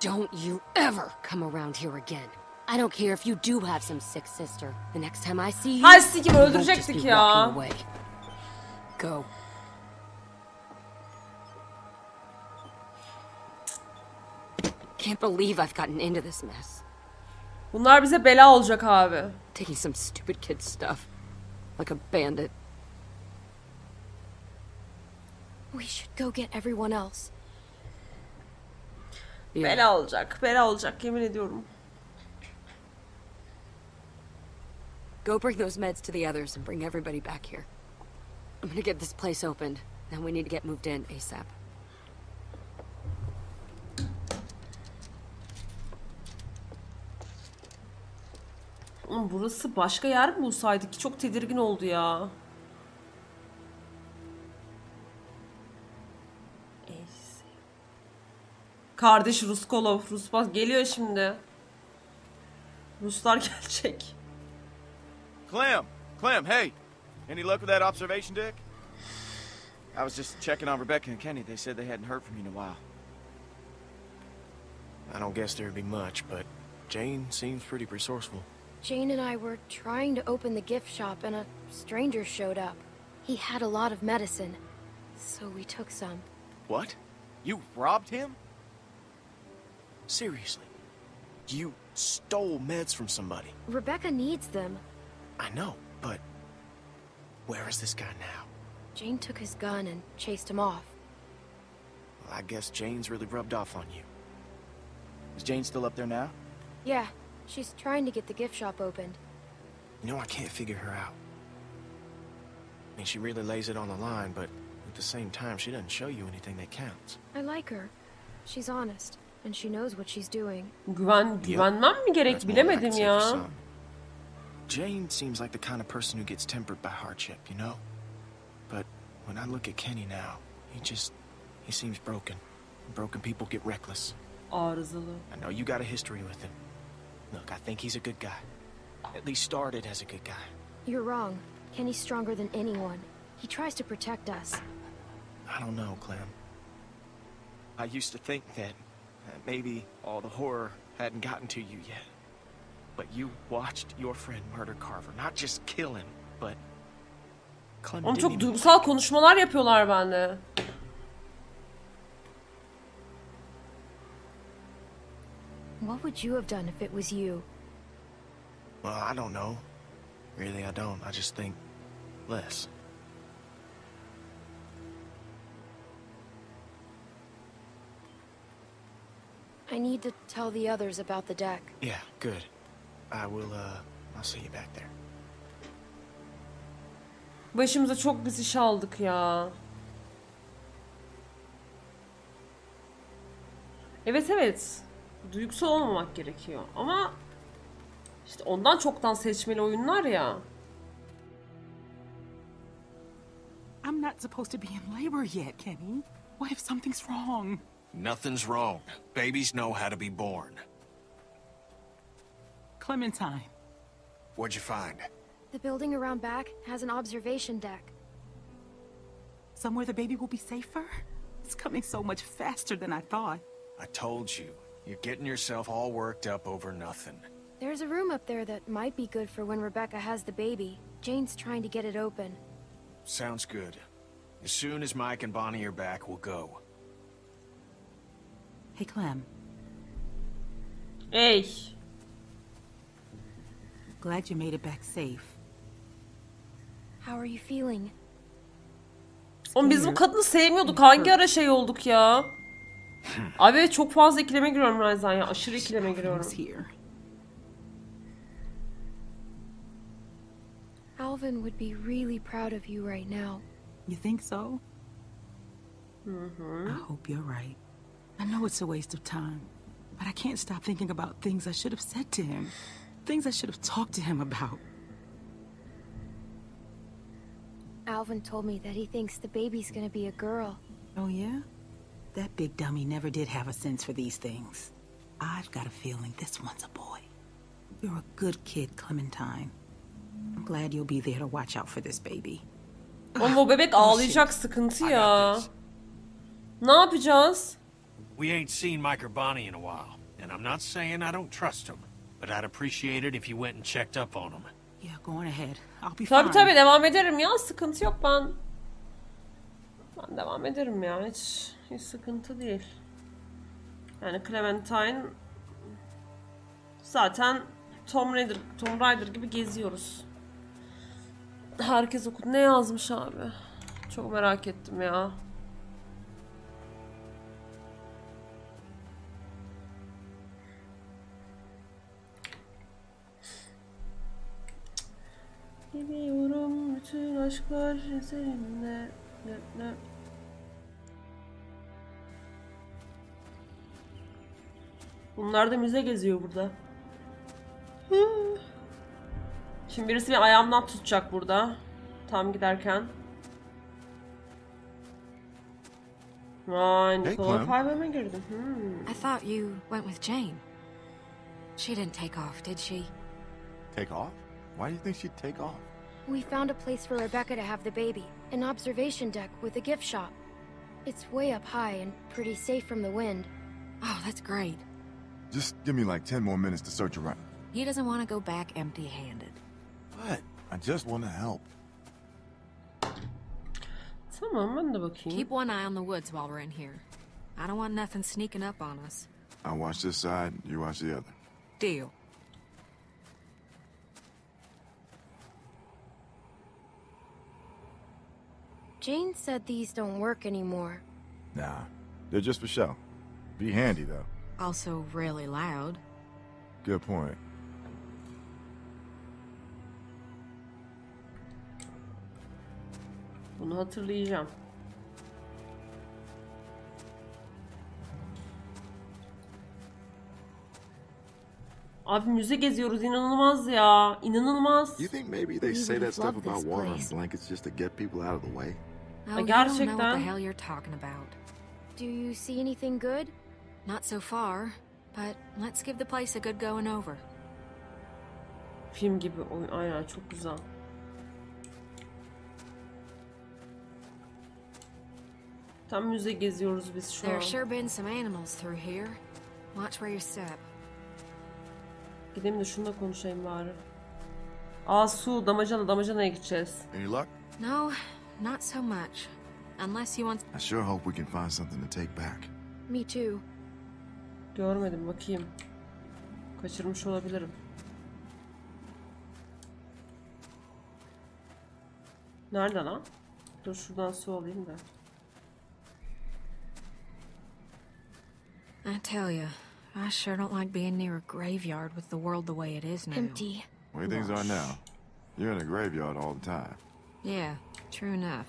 Don't you ever come around here again. I don't care if you do have some sick sister. The next time I see you, Hay sikim you won't just öldürecektik be ya. walking away. Go. Can't believe I've gotten into this mess. Bunlar bize bela olacak abi. Taking some stupid kid stuff. Like a bandit. We should go get everyone else. Yeah. Bela olacak. Bela olacak yemin ediyorum. Go bring those meds to the others and bring everybody back here. I'm gonna get this place opened. Then we need to get moved in ASAP. Burası başka yer mi bulsaydık ki çok tedirgin oldu ya. Kardeş Ruskolov, Rusbas geliyor şimdi. Ruslar gelecek. Clem! Clem, hey! Any luck with that observation deck? I was just checking on Rebecca and Kenny. They said they hadn't heard from you in a while. I don't guess there'd be much, but Jane seems pretty resourceful. Jane and I were trying to open the gift shop and a stranger showed up. He had a lot of medicine, so we took some. What? You robbed him? Seriously? You stole meds from somebody? Rebecca needs them. I know, but where is this guy now? Jane took his gun and chased him off. Well, I guess Jane's really rubbed off on you. Is Jane still up there now? Yeah, she's trying to get the gift shop opened. You know, I can't figure her out. I mean, she really lays it on the line, but at the same time, she doesn't show you anything that counts. I like her. She's honest, and she knows what she's doing. Güven güvenmem mi gerek That's more bilemedim can say for ya. Jane seems like the kind of person who gets tempered by hardship, you know? But when I look at Kenny now, he just... he seems broken. Broken people get reckless. Arızalı. I know you got a history with him. Look, I think he's a good guy. At least started as a good guy. You're wrong. Kenny's stronger than anyone. He tries to protect us. I don't know, Clem. I used to think that, that maybe all the horror hadn't gotten to you yet. But you watched your friend murder Carver. Not just kill him, but... Clem Oğlum didn't çok even- duygusal konuşmalar yapıyorlar bende. What would you have done if it was you? Well, I don't know. Really, I don't. I just think less. I need to tell the others about the deck. Yeah, good. I will, uh, I'll see you back there. Başımıza çok biz iş aldık ya. Evet evet. Duygusal olmamak gerekiyor. Ama işte ondan çoktan seçmeli oyunlar ya. I'm not supposed to be in labor yet, Kenny. What if something's wrong? Nothing's wrong. Babies know how to be born. Clementine. What'd you find? The building around back has an observation deck. Somewhere the baby will be safer? It's coming so much faster than I thought. I told you. You're getting yourself all worked up over nothing. There's a room up there that might be good for when Rebecca has the baby. Jane's trying to get it open. Sounds good. As soon as Mike and Bonnie are back, we'll go. Hey, Clem. Ey. Glad you made it back safe. How are you feeling? Oğlum biz bu kadını sevmiyorduk. Hangi ara şey olduk ya? Abi çok fazla ikileme giriyorum Ryzen ya. Aşırı ikileme giriyorum. Alvin would be really proud of you right now. You think so? I hope you're right. I know it's a waste of time, but I can't stop thinking about things I should have said to him. Things I should have talked to him about. Alvin told me that he thinks the baby's gonna be a girl. Oh, yeah? That big dummy never did have a sense for these things. I've got a feeling this one's a boy. You're a good kid, Clementine. I'm glad you'll be there to watch out for this baby. Oğlum o bebek oh, ağlayacak sıkıntı ya. Ne yapacağız? We ain't seen Mike or Bonnie in a while, and I'm not saying I don't trust them, but I'd appreciate it if you went and checked up on them. Yeah, go on ahead. I'll be Tabi fine. tabi devam ederim ya. Sıkıntı yok ben. Ben devam ederim ya. Hiç, hiç sıkıntı değil. Yani Clementine zaten Tom Raider, Tom Raider gibi geziyoruz. Herkes okudu. Ne yazmış abi? Çok merak ettim ya. Gidiyorum bütün aşklar seninle. Ne, ne. Bunlar da müze geziyor burada. Şimdi birisi beni ayağımdan tutacak burada. Tam giderken. Vay Nikola Clem. Five'e mi girdin? Hmm. I thought you went with Jane. She didn't take off, did she? Take off? Why do you think she'd take off? We found a place for Rebecca to have the baby. An observation deck with a gift shop. It's way up high and pretty safe from the wind. Oh, that's great. Just give me like 10 more minutes to search around. He doesn't want to go back empty-handed. What? I just want to help. Tamam ben de bakayım. Keep one eye on the woods while we're in here. I don't want nothing sneaking up on us. I'll watch this side, you watch the other. Deal. Jane said these don't work anymore. Nah, they're just for show. Be handy, though. Also really loud. Good point. Bunu hatırlayacağım. Abi müze geziyoruz inanılmaz ya. İnanılmaz. You think maybe they say that stuff about this water on place. blankets just to get people out of the way? Oh, you don't know what the gerçekten. hell you're talking about. Do you see anything good? Not so far, but let's give the place a good going over. Film gibi oyun. Aynen çok güzel. Tam müze geziyoruz biz şu an. There's sure been some animals through here. Watch where you step. Gidelim de şununla konuşayım bari. Aa su, damacana, damacanaya gideceğiz. Any luck? No, not so much. Unless you want I sure hope we can find something to take back. Me too. Görmedim bakayım. Kaçırmış olabilirim. Nerede lan? Dur şuradan su alayım da. I tell you, I sure don't like being near a graveyard with the world the way it is now. Empty. The way things are now, you're in a graveyard all the time. Yeah, true enough.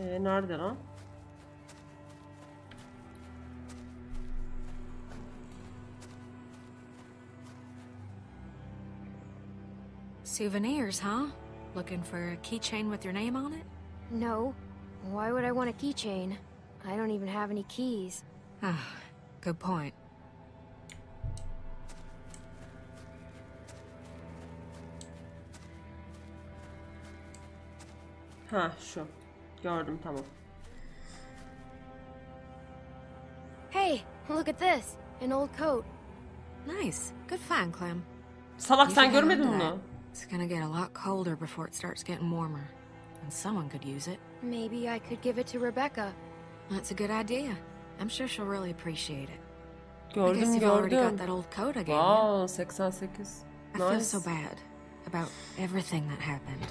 Ee, nerede lan? Souvenirs, huh? Looking for a keychain with your name on it? No. Why would I want a keychain? I don't even have any keys. Ah, good point. Ha şu. Gördüm tamam. Hey, look at this. An old coat. Nice. Good find, Clem. Salak You sen görmedin on bunu. It's gonna get a lot colder before it starts getting warmer. And someone could use it. Maybe I could give it to Rebecca. That's a good idea. I'm sure she'll really appreciate it. I guess you've already got that old coat I gave you. Wow 88. I feel so bad about everything that happened.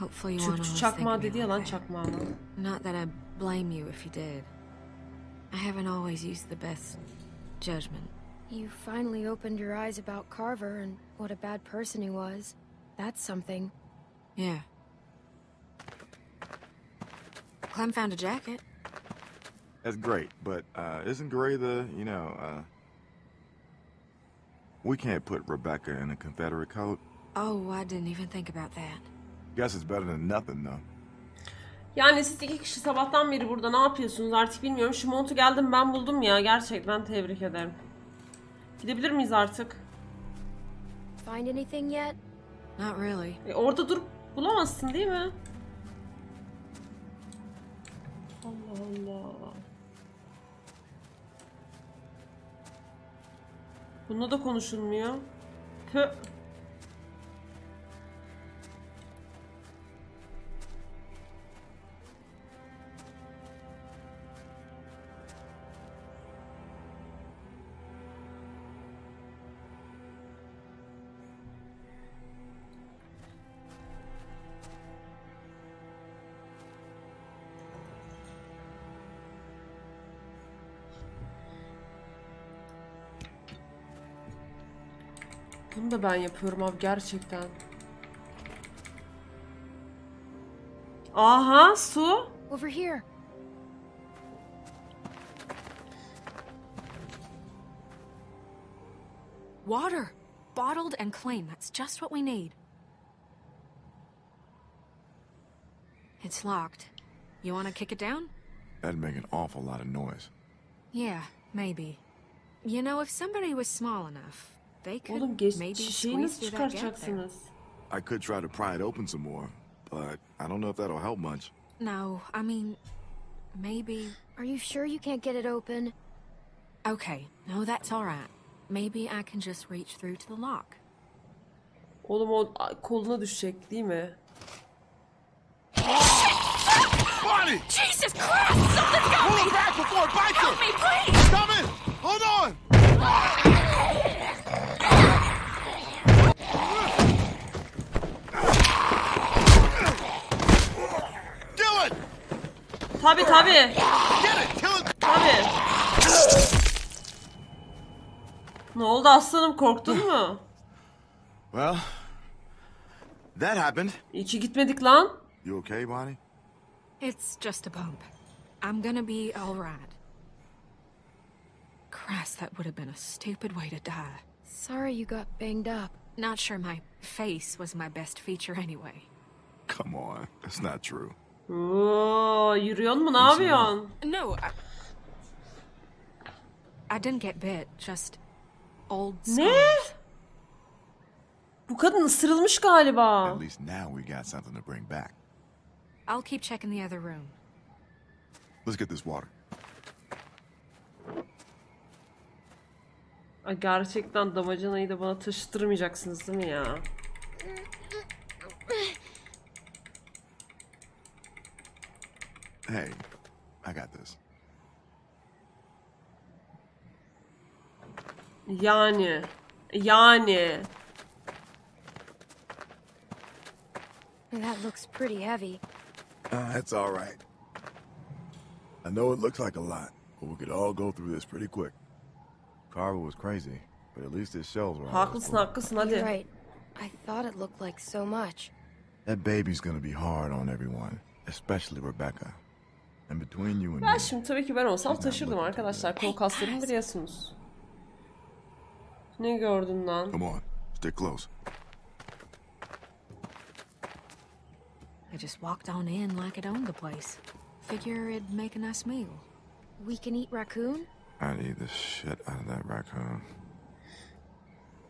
Hopefully you want Türkçü to çakmağı dedi ya lan çakmağına. Not that I blame you if you did. I haven't always used the best judgment. You finally opened your eyes about Carver and what a bad person he was. That's something. Yeah. Clem found a jacket. That's great, but uh, isn't Gray the, you know, uh... We can't put Rebecca in a Confederate coat. Oh, I didn't even think about that. Guess it's better than nothing, though. Yani siz iki kişi sabahtan beri burada ne yapıyorsunuz artık bilmiyorum. Şu montu geldim ben buldum ya. Gerçekten tebrik ederim. Gidebilir miyiz artık? Find anything yet? Not really. E, orada dur bulamazsın değil mi? Allah Allah. Bununla da konuşulmuyor. Tüh. Da ben yapıyorum abi gerçekten. Aha su. Over here. Water! Bottled and clean. That's just what we need. It's locked. You want to kick it down? That'd make an awful lot of noise. Yeah, maybe. You know, if somebody was small enough, they could Oğlum geç maybe şişeyi squeeze nasıl through that gap there. I could try to pry it open some more, but I don't know if that'll help much. No, I mean, maybe. Are you sure you can't get it open? Okay, no, that's all right. Maybe I can just reach through to the lock. Oğlum o a, koluna düşecek değil mi? Bonnie! Jesus Christ! Something's got Pull me! it back before it bites Help you! me, please! Coming! Hold on! Kill it! Tabi tabi. Get it! Kill it! Tabi. Ne oldu aslanım korktun mu? Well, that happened. İyi ki gitmedik lan. You okay, Bonnie? It's just a bump. I'm gonna be all right. Christ, that would have been a stupid way to die. Sorry you got banged up. Not sure my face was my best feature anyway. Come on, that's not true. Oo, yürüyorsun mu ne yapıyorsun? No, I... I didn't get bit, just old Ne? Bu kadın ısırılmış galiba. At least now we got something to bring back. I'll keep checking the other room. Let's get this water. Ay gerçekten damacanayı da bana taşıtırmayacaksınız değil mi ya? Hey, I got this. Yanya. Yanya. That looks pretty heavy. Uh, that's all right. I know it looks like a lot, but we could all go through this pretty quick. Carver was crazy, but at least his shells were all Haklısın haklısın You're hadi. right. I thought it looked like so much. That baby's gonna be hard on everyone, especially Rebecca. And between you and Ben me, şimdi tabii ki ben olsam taşırdım arkadaşlar. Kol kaslarımı biliyorsunuz. Ne gördün lan? come on, stick close. I just walked on in like it owned the place. Figure it'd make a nice meal. We can eat raccoon? I'd eat the shit out of that raccoon.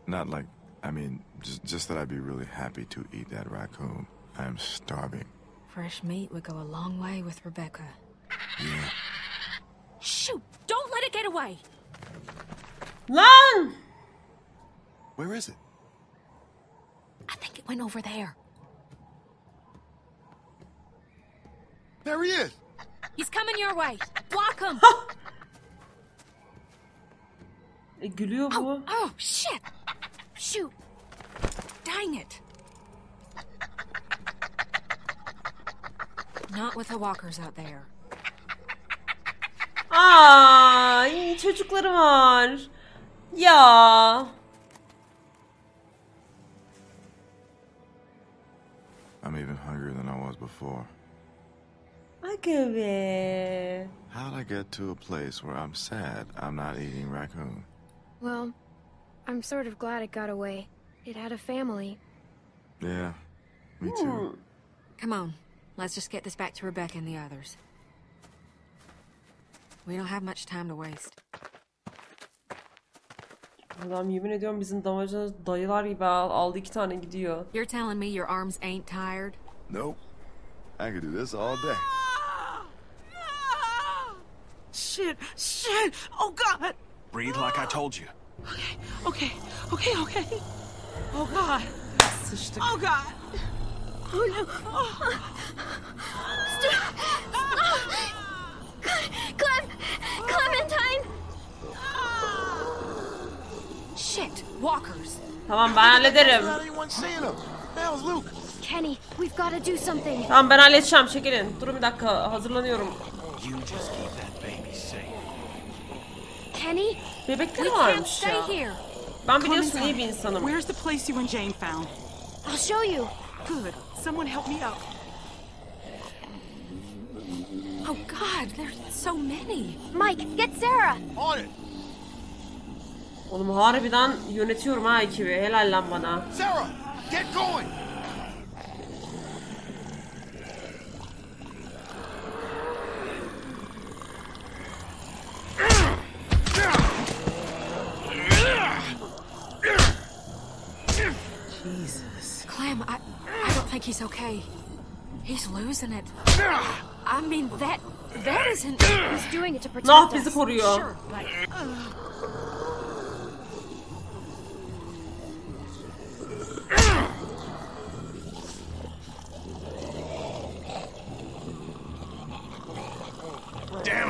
Not like, I mean, just just that I'd be really happy to eat that raccoon. I am starving. Fresh meat would go a long way with Rebecca. Yeah. Shoot! Don't let it get away! Lan! Where is it? I think it went over there. There he is. He's coming your way. Block him! E, gülüyor bu. oh, oh, shit! Shoot! Dang it! Not with the walkers out there. Ay çocukları var. Ya. I'm even hungrier than I was before. Aga be. How'd I get to a place where I'm sad I'm not eating raccoon? Well, I'm sort of glad it got away. It had a family. Yeah, me too. Come on, let's just get this back to Rebecca and the others. We don't have much time to waste. Adam yemin ediyorum bizim damacana dayılar gibi al- aldı iki tane gidiyor. You're telling me your arms ain't tired? Nope. I could do this all day. Shit, shit! Oh god! Breathe like I told you. Okay, okay, okay. Oh god! Sıçtık. Oh god! Oh no! Oh. Stop! Clem! Shit, walkers. Tamam ben hallederim. anyone seeing him. Hell's Luke. Kenny, we've got to do something. Tamam ben halledeceğim çekilin. Durun bir dakika hazırlanıyorum. You just keep that baby safe. Kenny? Bebekleri We can't varmış stay ya. here. Ben biliyorsun Clementine, iyi bir insanım. Where's the place you and Jane found? I'll show you. Good. Someone help me out. Oh god, there's so many. Mike, get Sarah! On it. Oğlum harbiden yönetiyorum ha ekibi. Helal lan bana. Sarah, get going. Jesus. Clem, I, I don't think he's okay. He's losing it. I mean, that, that isn't... He's doing it to protect Nah us. bizi koruyor. Sure, but... Damn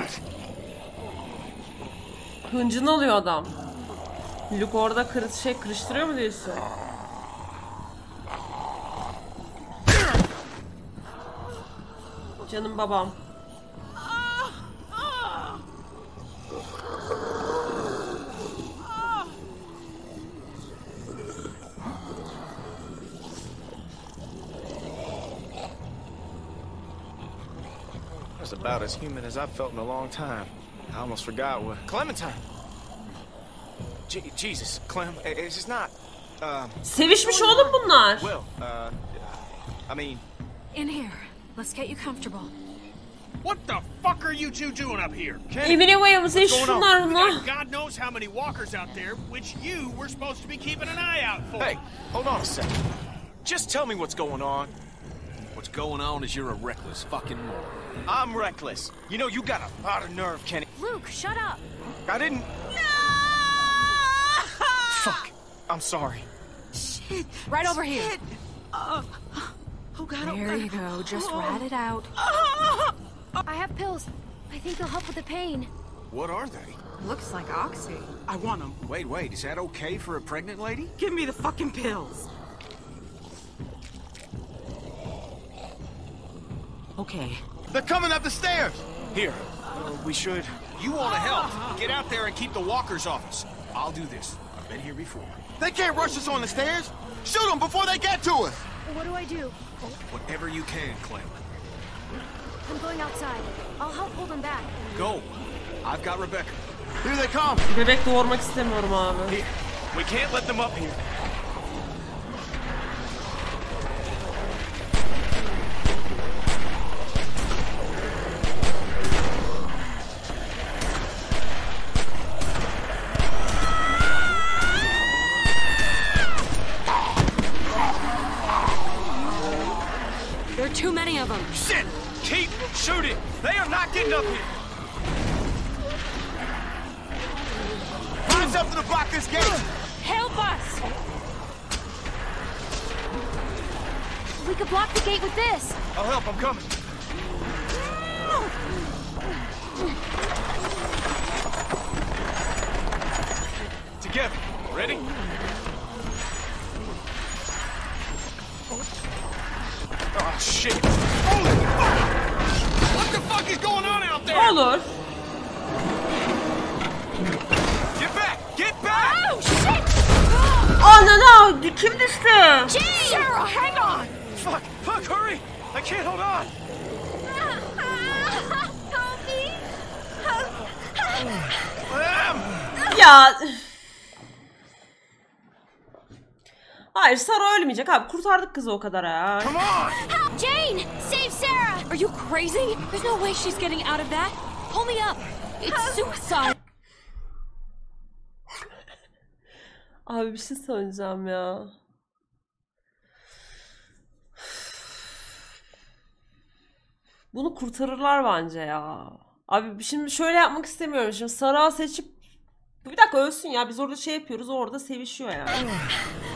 it! Hıncını alıyor adam. Luke orada kırı şey kırıştırıyor mu diyorsun? Canım babam. About as human as I've felt in a long time. I almost forgot what. Clementine! Je- Jesus, Clem, i- it's just not. Uh, Sevişmiş oğlum bunlar. well, uh, I mean, In here. Let's get you comfortable. What the fuck are you two doing up here? Emine koyayım seviş What's going şunlar on? Bunlar. God knows how many walkers out there, which you were supposed to be keeping an eye out for. hey, hold on a second. Just tell me what's going on. What's going on is you're a reckless fucking moron. I'm reckless. You know, you got a lot of nerve, Kenny. Luke, shut up. I didn't. No! Fuck. I'm sorry. Shit. Right over here. Uh, oh god, oh There god. you go. Just ride it out. I have pills. I think they'll help with the pain. What are they? Looks like Oxy. I want them. Wait, wait, is that okay for a pregnant lady? Give me the fucking pills. Okay. They're coming up the stairs. Here. Uh, we should. You want to help? Get out there and keep the walkers off us. I'll do this. I've been here before. They can't rush us on the stairs. Shoot them before they get to us. What do I do? Whatever you can, Clem. I'm going outside. I'll help hold them back. Go. I've got Rebecca. Here they come. Bebek doğurmak istemiyorum abi. Here. We can't let them up here. I'll help. I'm coming. Ya. Hayır Sara ölmeyecek abi. Kurtardık kızı o kadar ya. Come on! Help! Jane! Save Sarah! Are you crazy? There's no way she's getting out of that. Pull me up. It's suicide. Abi bir şey söyleyeceğim ya. Bunu kurtarırlar bence ya. Abi şimdi şöyle yapmak istemiyorum. Şimdi Sara seçip bir dakika ölsün ya. Biz orada şey yapıyoruz. o Orada sevişiyor ya.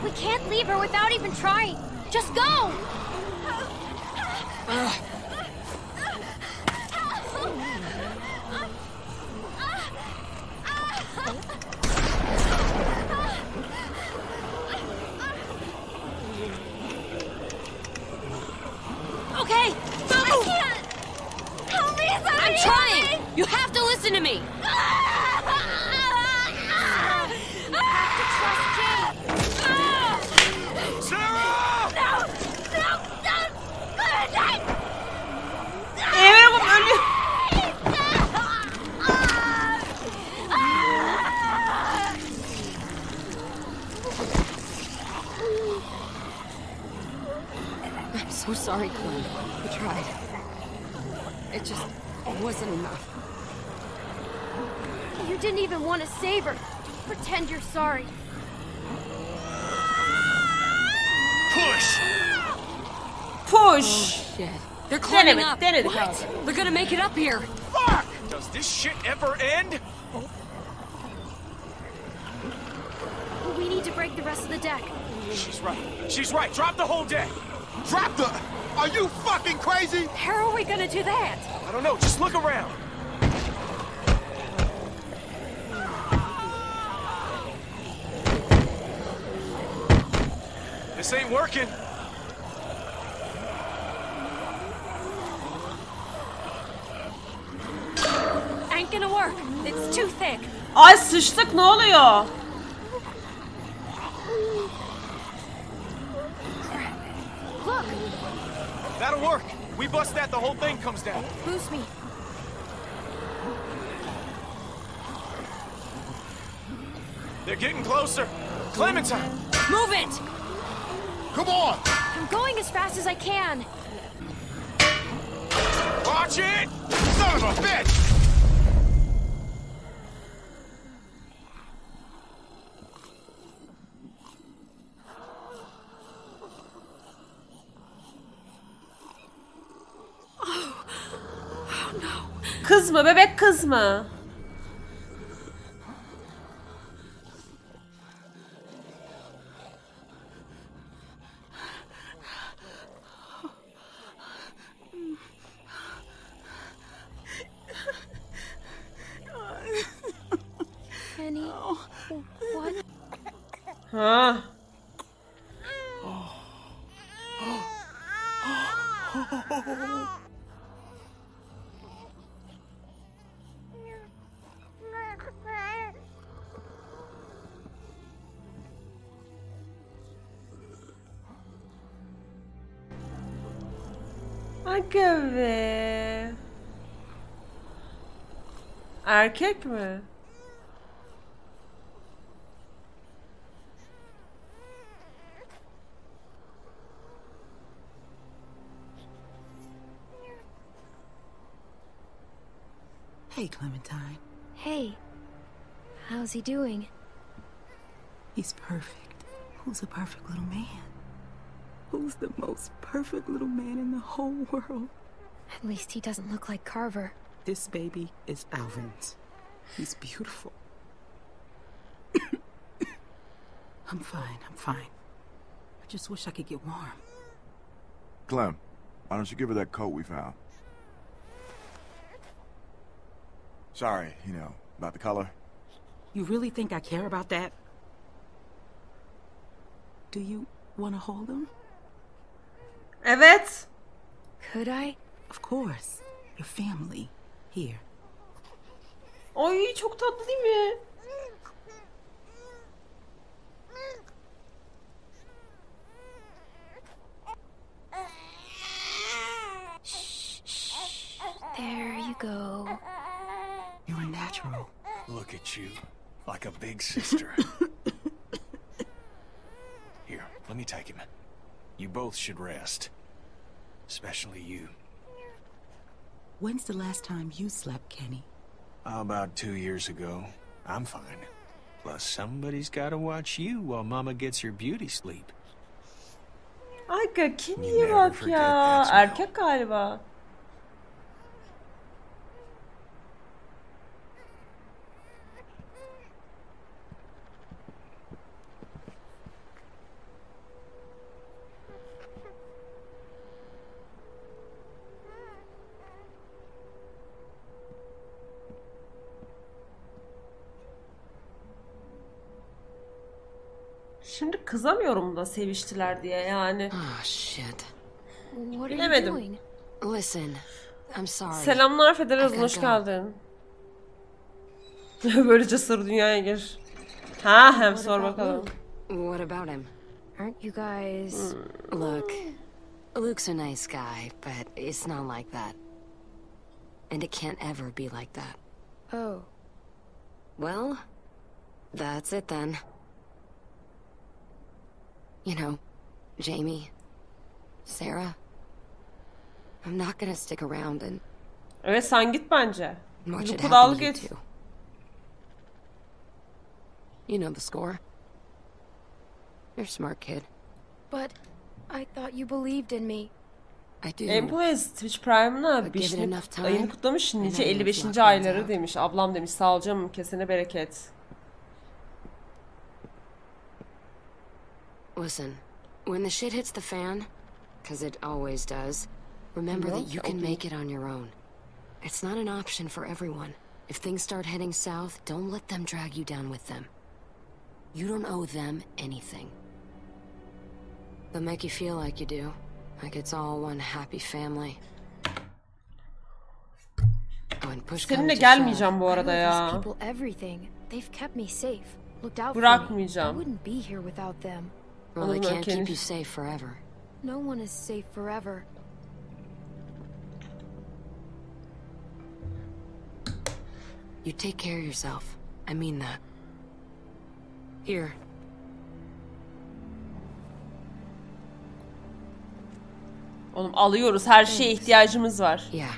We can't leave her without even trying. Just go! They're climbing Denedik, up. denedik What? abi. They're gonna make it up here. Fuck! Does this shit ever end? We need to break the rest of the deck. She's right. She's right. Drop the whole deck. Drop the. Are you fucking crazy? How are we gonna do that? I don't know. Just look around. This ain't working. Ain't gonna work. It's too thick. Ay sıçtık ne oluyor? Look! That'll work. We bust that, the whole thing comes down. Boost me. They're getting closer. Clementine! Move it! Come on! I'm going as fast as I can. Watch it! Son of a bitch! Kız mı bebek kız mı? Erkek mi? Hey, Clementine. Hey. How's he doing? He's perfect. Who's a perfect little man? Who's the most perfect little man in the whole world? At least he doesn't look like Carver. This baby is Alvin's. He's beautiful. I'm fine, I'm fine. I just wish I could get warm. Clem, why don't you give her that coat we found? Sorry, you know, about the color. You really think I care about that? Do you want to hold him? Evet. Could I? Of course. Your family. Here. Ay çok tatlı değil mi? There you go. You're natural. Look at you, like a big sister. Here, let me take him. You both should rest. Especially you. When's the last time you slept, Kenny? About two years ago. I'm fine. Plus, somebody's gotta watch you while Mama gets her beauty sleep. Aga Kenny'ye You never bak forget ya. that smell. Erkek galiba. Şimdi kızamıyorum da seviştiler diye yani. Oh, shit. What are you Bilemedim. doing? Listen, I'm sorry. Selamlar Federazın I hoş geldin. Böylece sır dünyaya gir. Ha hem sor bakalım. What about him? Aren't you guys... Look, Luke's a nice guy, but it's not like that. And it can't ever be like that. Oh, Well, that's it then. You know, Jamie, Sarah, I'm not gonna stick around and Evet sen git bence. al happen to you git. too. You know the score. You're smart kid. But I thought you believed in me. I do. Employees Twitch Prime'ına beşini enough time, ayını kutlamış. Nice then 55. it's not ayları demiş. Ablam demiş. Sağ ol canım. Kesene bereket. Listen, when the shit hits the fan, because it always does, remember No, that you can okay. make it on your own. It's not an option for everyone. If things start heading south, don't let them drag you down with them. You don't owe them anything. They'll make you feel like you do, like it's all one happy family. When push comes Seninle to gelmeyeceğim bu I arada owe ya. these people everything. They've kept me safe, looked out for me. Bırakmayacağım. I wouldn't be here without them. shove, well, they can't keep you safe forever. No one is safe forever. You take care of yourself. I mean that. Here, Oğlum alıyoruz. Her şeye ihtiyacımız var. Yeah.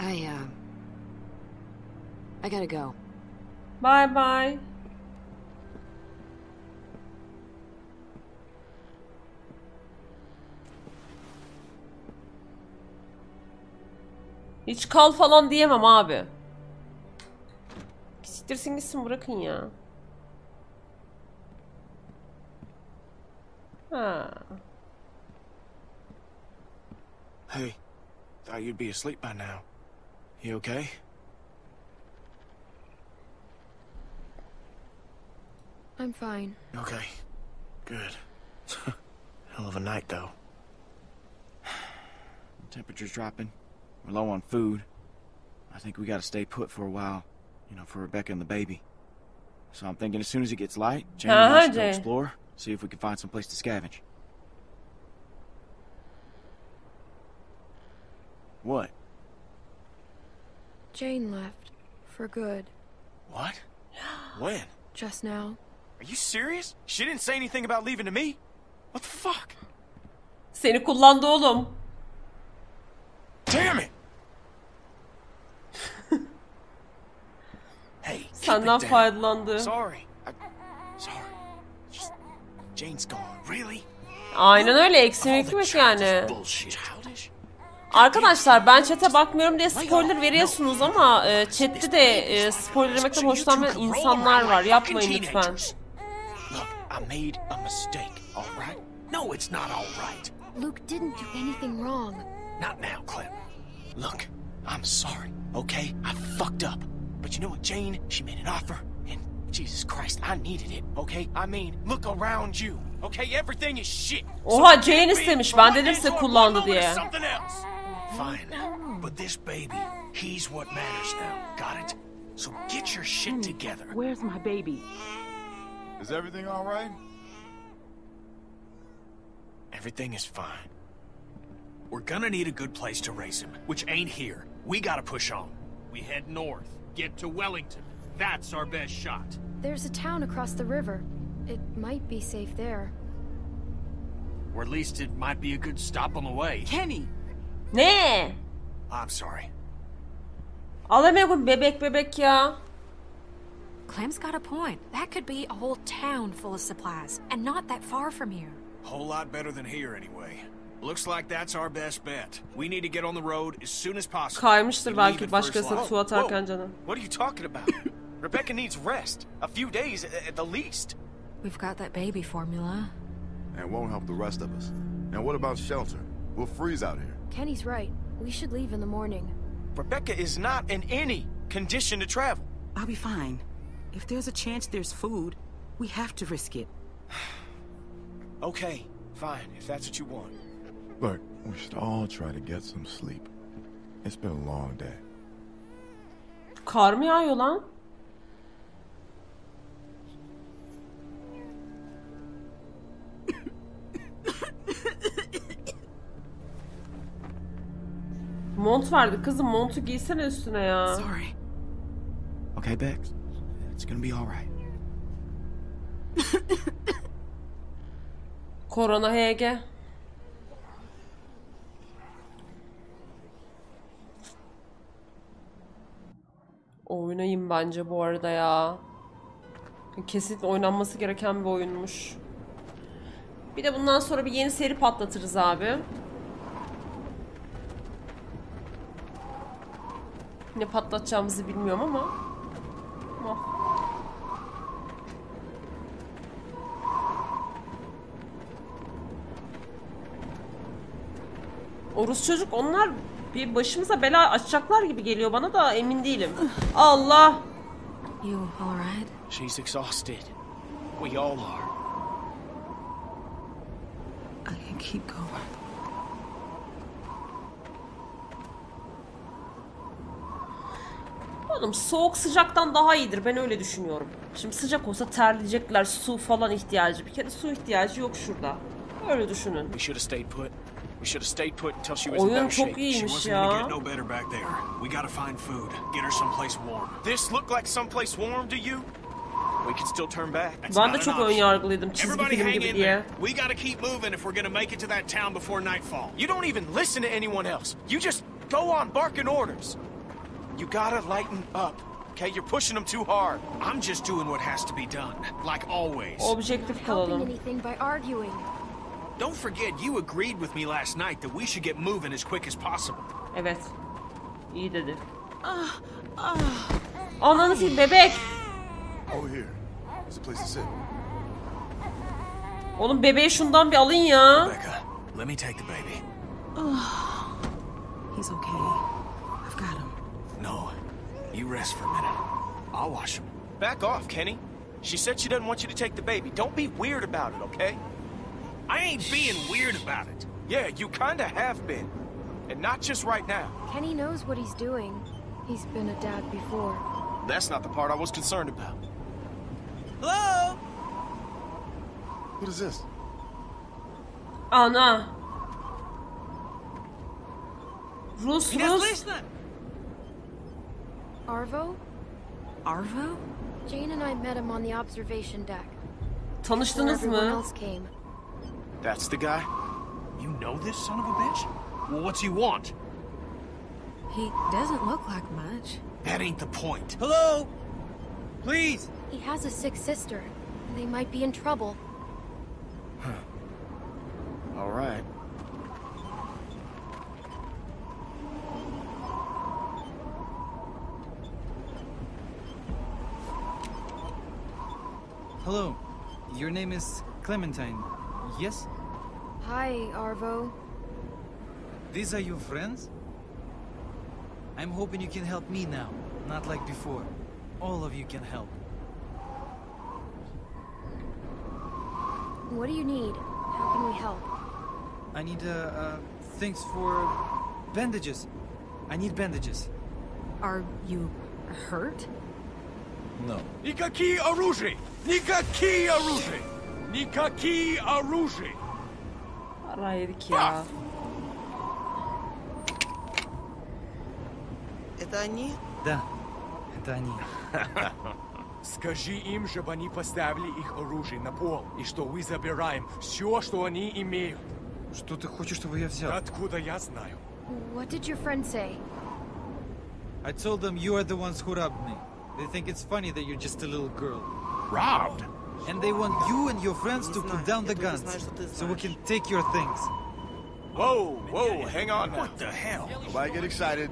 I, uh... I gotta go. Bye bye. Hiç kal falan diyemem abi. Siktirsin gitsin bırakın ya. Ha. Hey, thought you'd be asleep by now. You okay? I'm fine. Okay. Good. Hell of a night, though. Temperature's dropping. We're low on food. I think we gotta stay put for a while. You know, for Rebecca and the baby. So I'm thinking as soon as it gets light, Jamie and I uh-huh, should go Hadi. explore, see if we can find some place to scavenge. What? Jane left. For good. What? When? Just now. Are you serious? She didn't say anything about leaving to me? What the fuck? Seni kullandı oğlum. Damn it! Senden faydalandı. Aynen öyle. Eksi hükmet yani. Arkadaşlar ben chat'e bakmıyorum diye spoiler veriyorsunuz ama e, chat'te de e, spoiler yemekten hoşlanmayan insanlar var. Yapmayın lütfen. Look, I made a mistake, alright? No, it's not all right. Luke didn't do anything wrong. Not now, Clem. Look, I'm sorry, okay? I fucked up. But you know what, Jane? She made an offer, and Jesus Christ, I needed it, okay? I mean, look around you, okay? Everything is shit. Oha, So Jane get me istemiş. from Ben one dedim day size kullandı diye. something else. Fine. But this baby, he's what matters now. Got it? So get your shit together. Where's my baby? Is everything all right? Everything is fine. We're gonna need a good place to raise him, which ain't here. We gotta push on. We head north, get to Wellington. That's our best shot. There's a town across the river. It might be safe there. Or at least it might be a good stop on the way. Kenny! Ne? I'm sorry. Alamıyorum bebek bebek ya. Clem's got a point. That could be a whole town full of supplies, and not that far from here. Whole lot better than here anyway. Looks like that's our best bet. We need to get on the road as soon as possible. Kaymıştır belki at başkasına su atarken canım. What are you talking about? Rebecca needs rest. A few days at the least. We've got that baby formula. And won't help the rest of us. And what about shelter? We'll freeze out here. Kenny's right. We should leave in the morning. Rebecca is not in any condition to travel. I'll be fine. If there's a chance there's food, we have to risk it. Okay, fine, if that's what you want. Look, we should all try to get some sleep. It's been a long day. Kar mı yağıyor lan? Mont verdi kızım montu giysene üstüne ya. Sorry. Okay, Bex? It's gonna be alright. Korona HG. Oynayayım bence bu arada ya. Kesinlikle oynanması gereken bir oyunmuş. Bir de bundan sonra bir yeni seri patlatırız abi. Ne patlatacağımızı bilmiyorum ama. Oh. O Rus çocuk onlar bir başımıza bela açacaklar gibi geliyor bana da emin değilim. Allah! You alright? She's exhausted. We all are. I can keep going. Oğlum soğuk sıcaktan daha iyidir ben öyle düşünüyorum. Şimdi sıcak olsa terleyecekler su falan ihtiyacı. Bir kere su ihtiyacı yok şurada. Öyle düşünün. We should have stayed put. We should have stayed put until she was in Oyun better shape. She wasn't gonna get no better back there. We gotta find food. Get her someplace warm. This look like someplace warm to you? We can still turn back. That's Ben not de an çok option. ön yargılıydım çizgi Everybody film hang gibi in diye. there. We gotta keep moving if we're gonna make it to that town before nightfall. You don't even listen to anyone else. You just go on barking orders. You gotta lighten up. Okay, you're pushing them too hard. I'm just doing what has to be done, like always. Objektif Helping anything by arguing. Don't forget, you agreed with me last night that we should get moving as quick as possible. Evet. İyi dedi. Ananı sil bebek. Over here. There's a place to sit. Oğlum bebeği şundan bir alın ya. Becca, let me take the baby. Ah, he's okay. I've got him. No, you rest for a minute. I'll wash him. Back off, Kenny. She said she doesn't want you to take the baby. Don't be weird about it, okay? I ain't being weird about it. Yeah, you kinda have been. And not just right now. Kenny knows what he's doing. He's been a dad before. That's not the part I was concerned about. Hello? What is this? Oh no. Rus, Rus. Arvo? Arvo? Jane and I met him on the observation deck. Tanıştınız mı? Else came. That's the guy? You know this son of a bitch? Well, what's he want? He doesn't look like much. That ain't the point. Hello? Please? He has a sick sister. They might be in trouble. Huh. All right. Hello. Your name is Clementine. Yes? Hi, Arvo. These are your friends? I'm hoping you can help me now, not like before. All of you can help. What do you need? How can we help? I need, uh, uh, things for bandages. I need bandages. Are you hurt? No. Никакие оружия! Никакие оружия! Никакие оружия! Ara yedik ya. Это они? Да, это они. Скажи им, чтобы они поставили их оружие на пол, и что мы забираем все, что они имеют. Что ты хочешь, чтобы я взял? Откуда я знаю? What did your friend say? I told them you are the ones who robbed me. They think it's funny that you're just a little girl. Robbed? And they want you and your friends to put down the guns, so we can take your things. Whoa, whoa, hang on now. What the hell? Why get excited?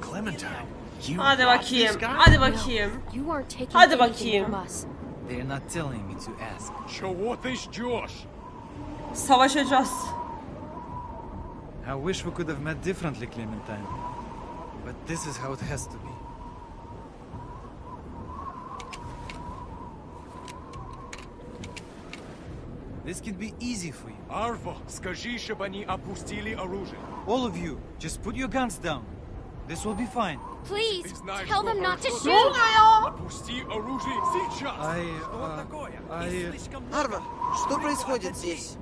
Clementine, you Hadi bakayım, hadi bakayım. You are taking hadi bakayım. From us. They're not telling me to ask. So what is Josh? Savaşacağız. I wish we could have met differently, Clementine. But this is how it has to be. This can be easy for you. Арво, скажи, чтобы они опустили оружие. All of you, just put your guns down. This will be fine. Please, Ты знаешь, tell что them not to хорошо shoot. делать? Опусти оружие сейчас! I, uh, I, Арва, что происходит здесь?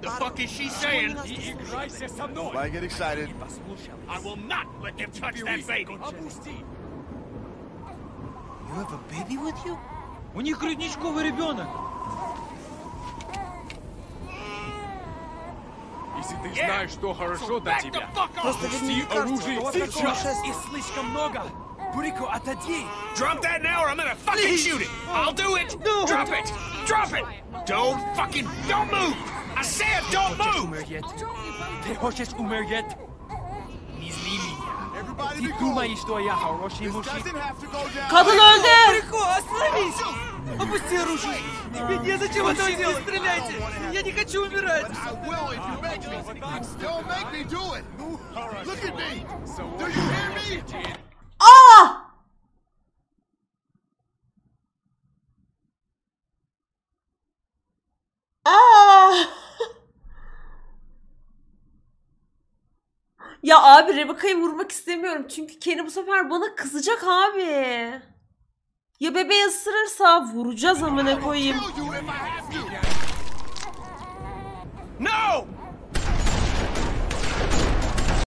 The fuck is she saying? И играйся со мной! Nobody get excited. I will not let them touch that baby! Опусти! you have a baby with you? У них грудничковый ребенок. Если ты знаешь, что хорошо для тебя, Просто ведь мне опусти не кажется, оружие что у вас такое сейчас! шествие. слишком много. Бурико, отойди. Drop that now or I'm gonna fucking shoot it! I'll do it! Drop it! Drop it! Don't fucking... Don't move! I said don't move! Ты хочешь умереть? Kadın öldü. Бурико, остановись! Опусти оружие! Тебе незачем этого делать! Не стреляйте! Я не хочу умирать! I will Ya abi Rebecca'yı vurmak istemiyorum. Çünkü Kenny bu sefer bana kızacak abi. Ya bebeği ısırırsa vuracağız amına koyayım. No!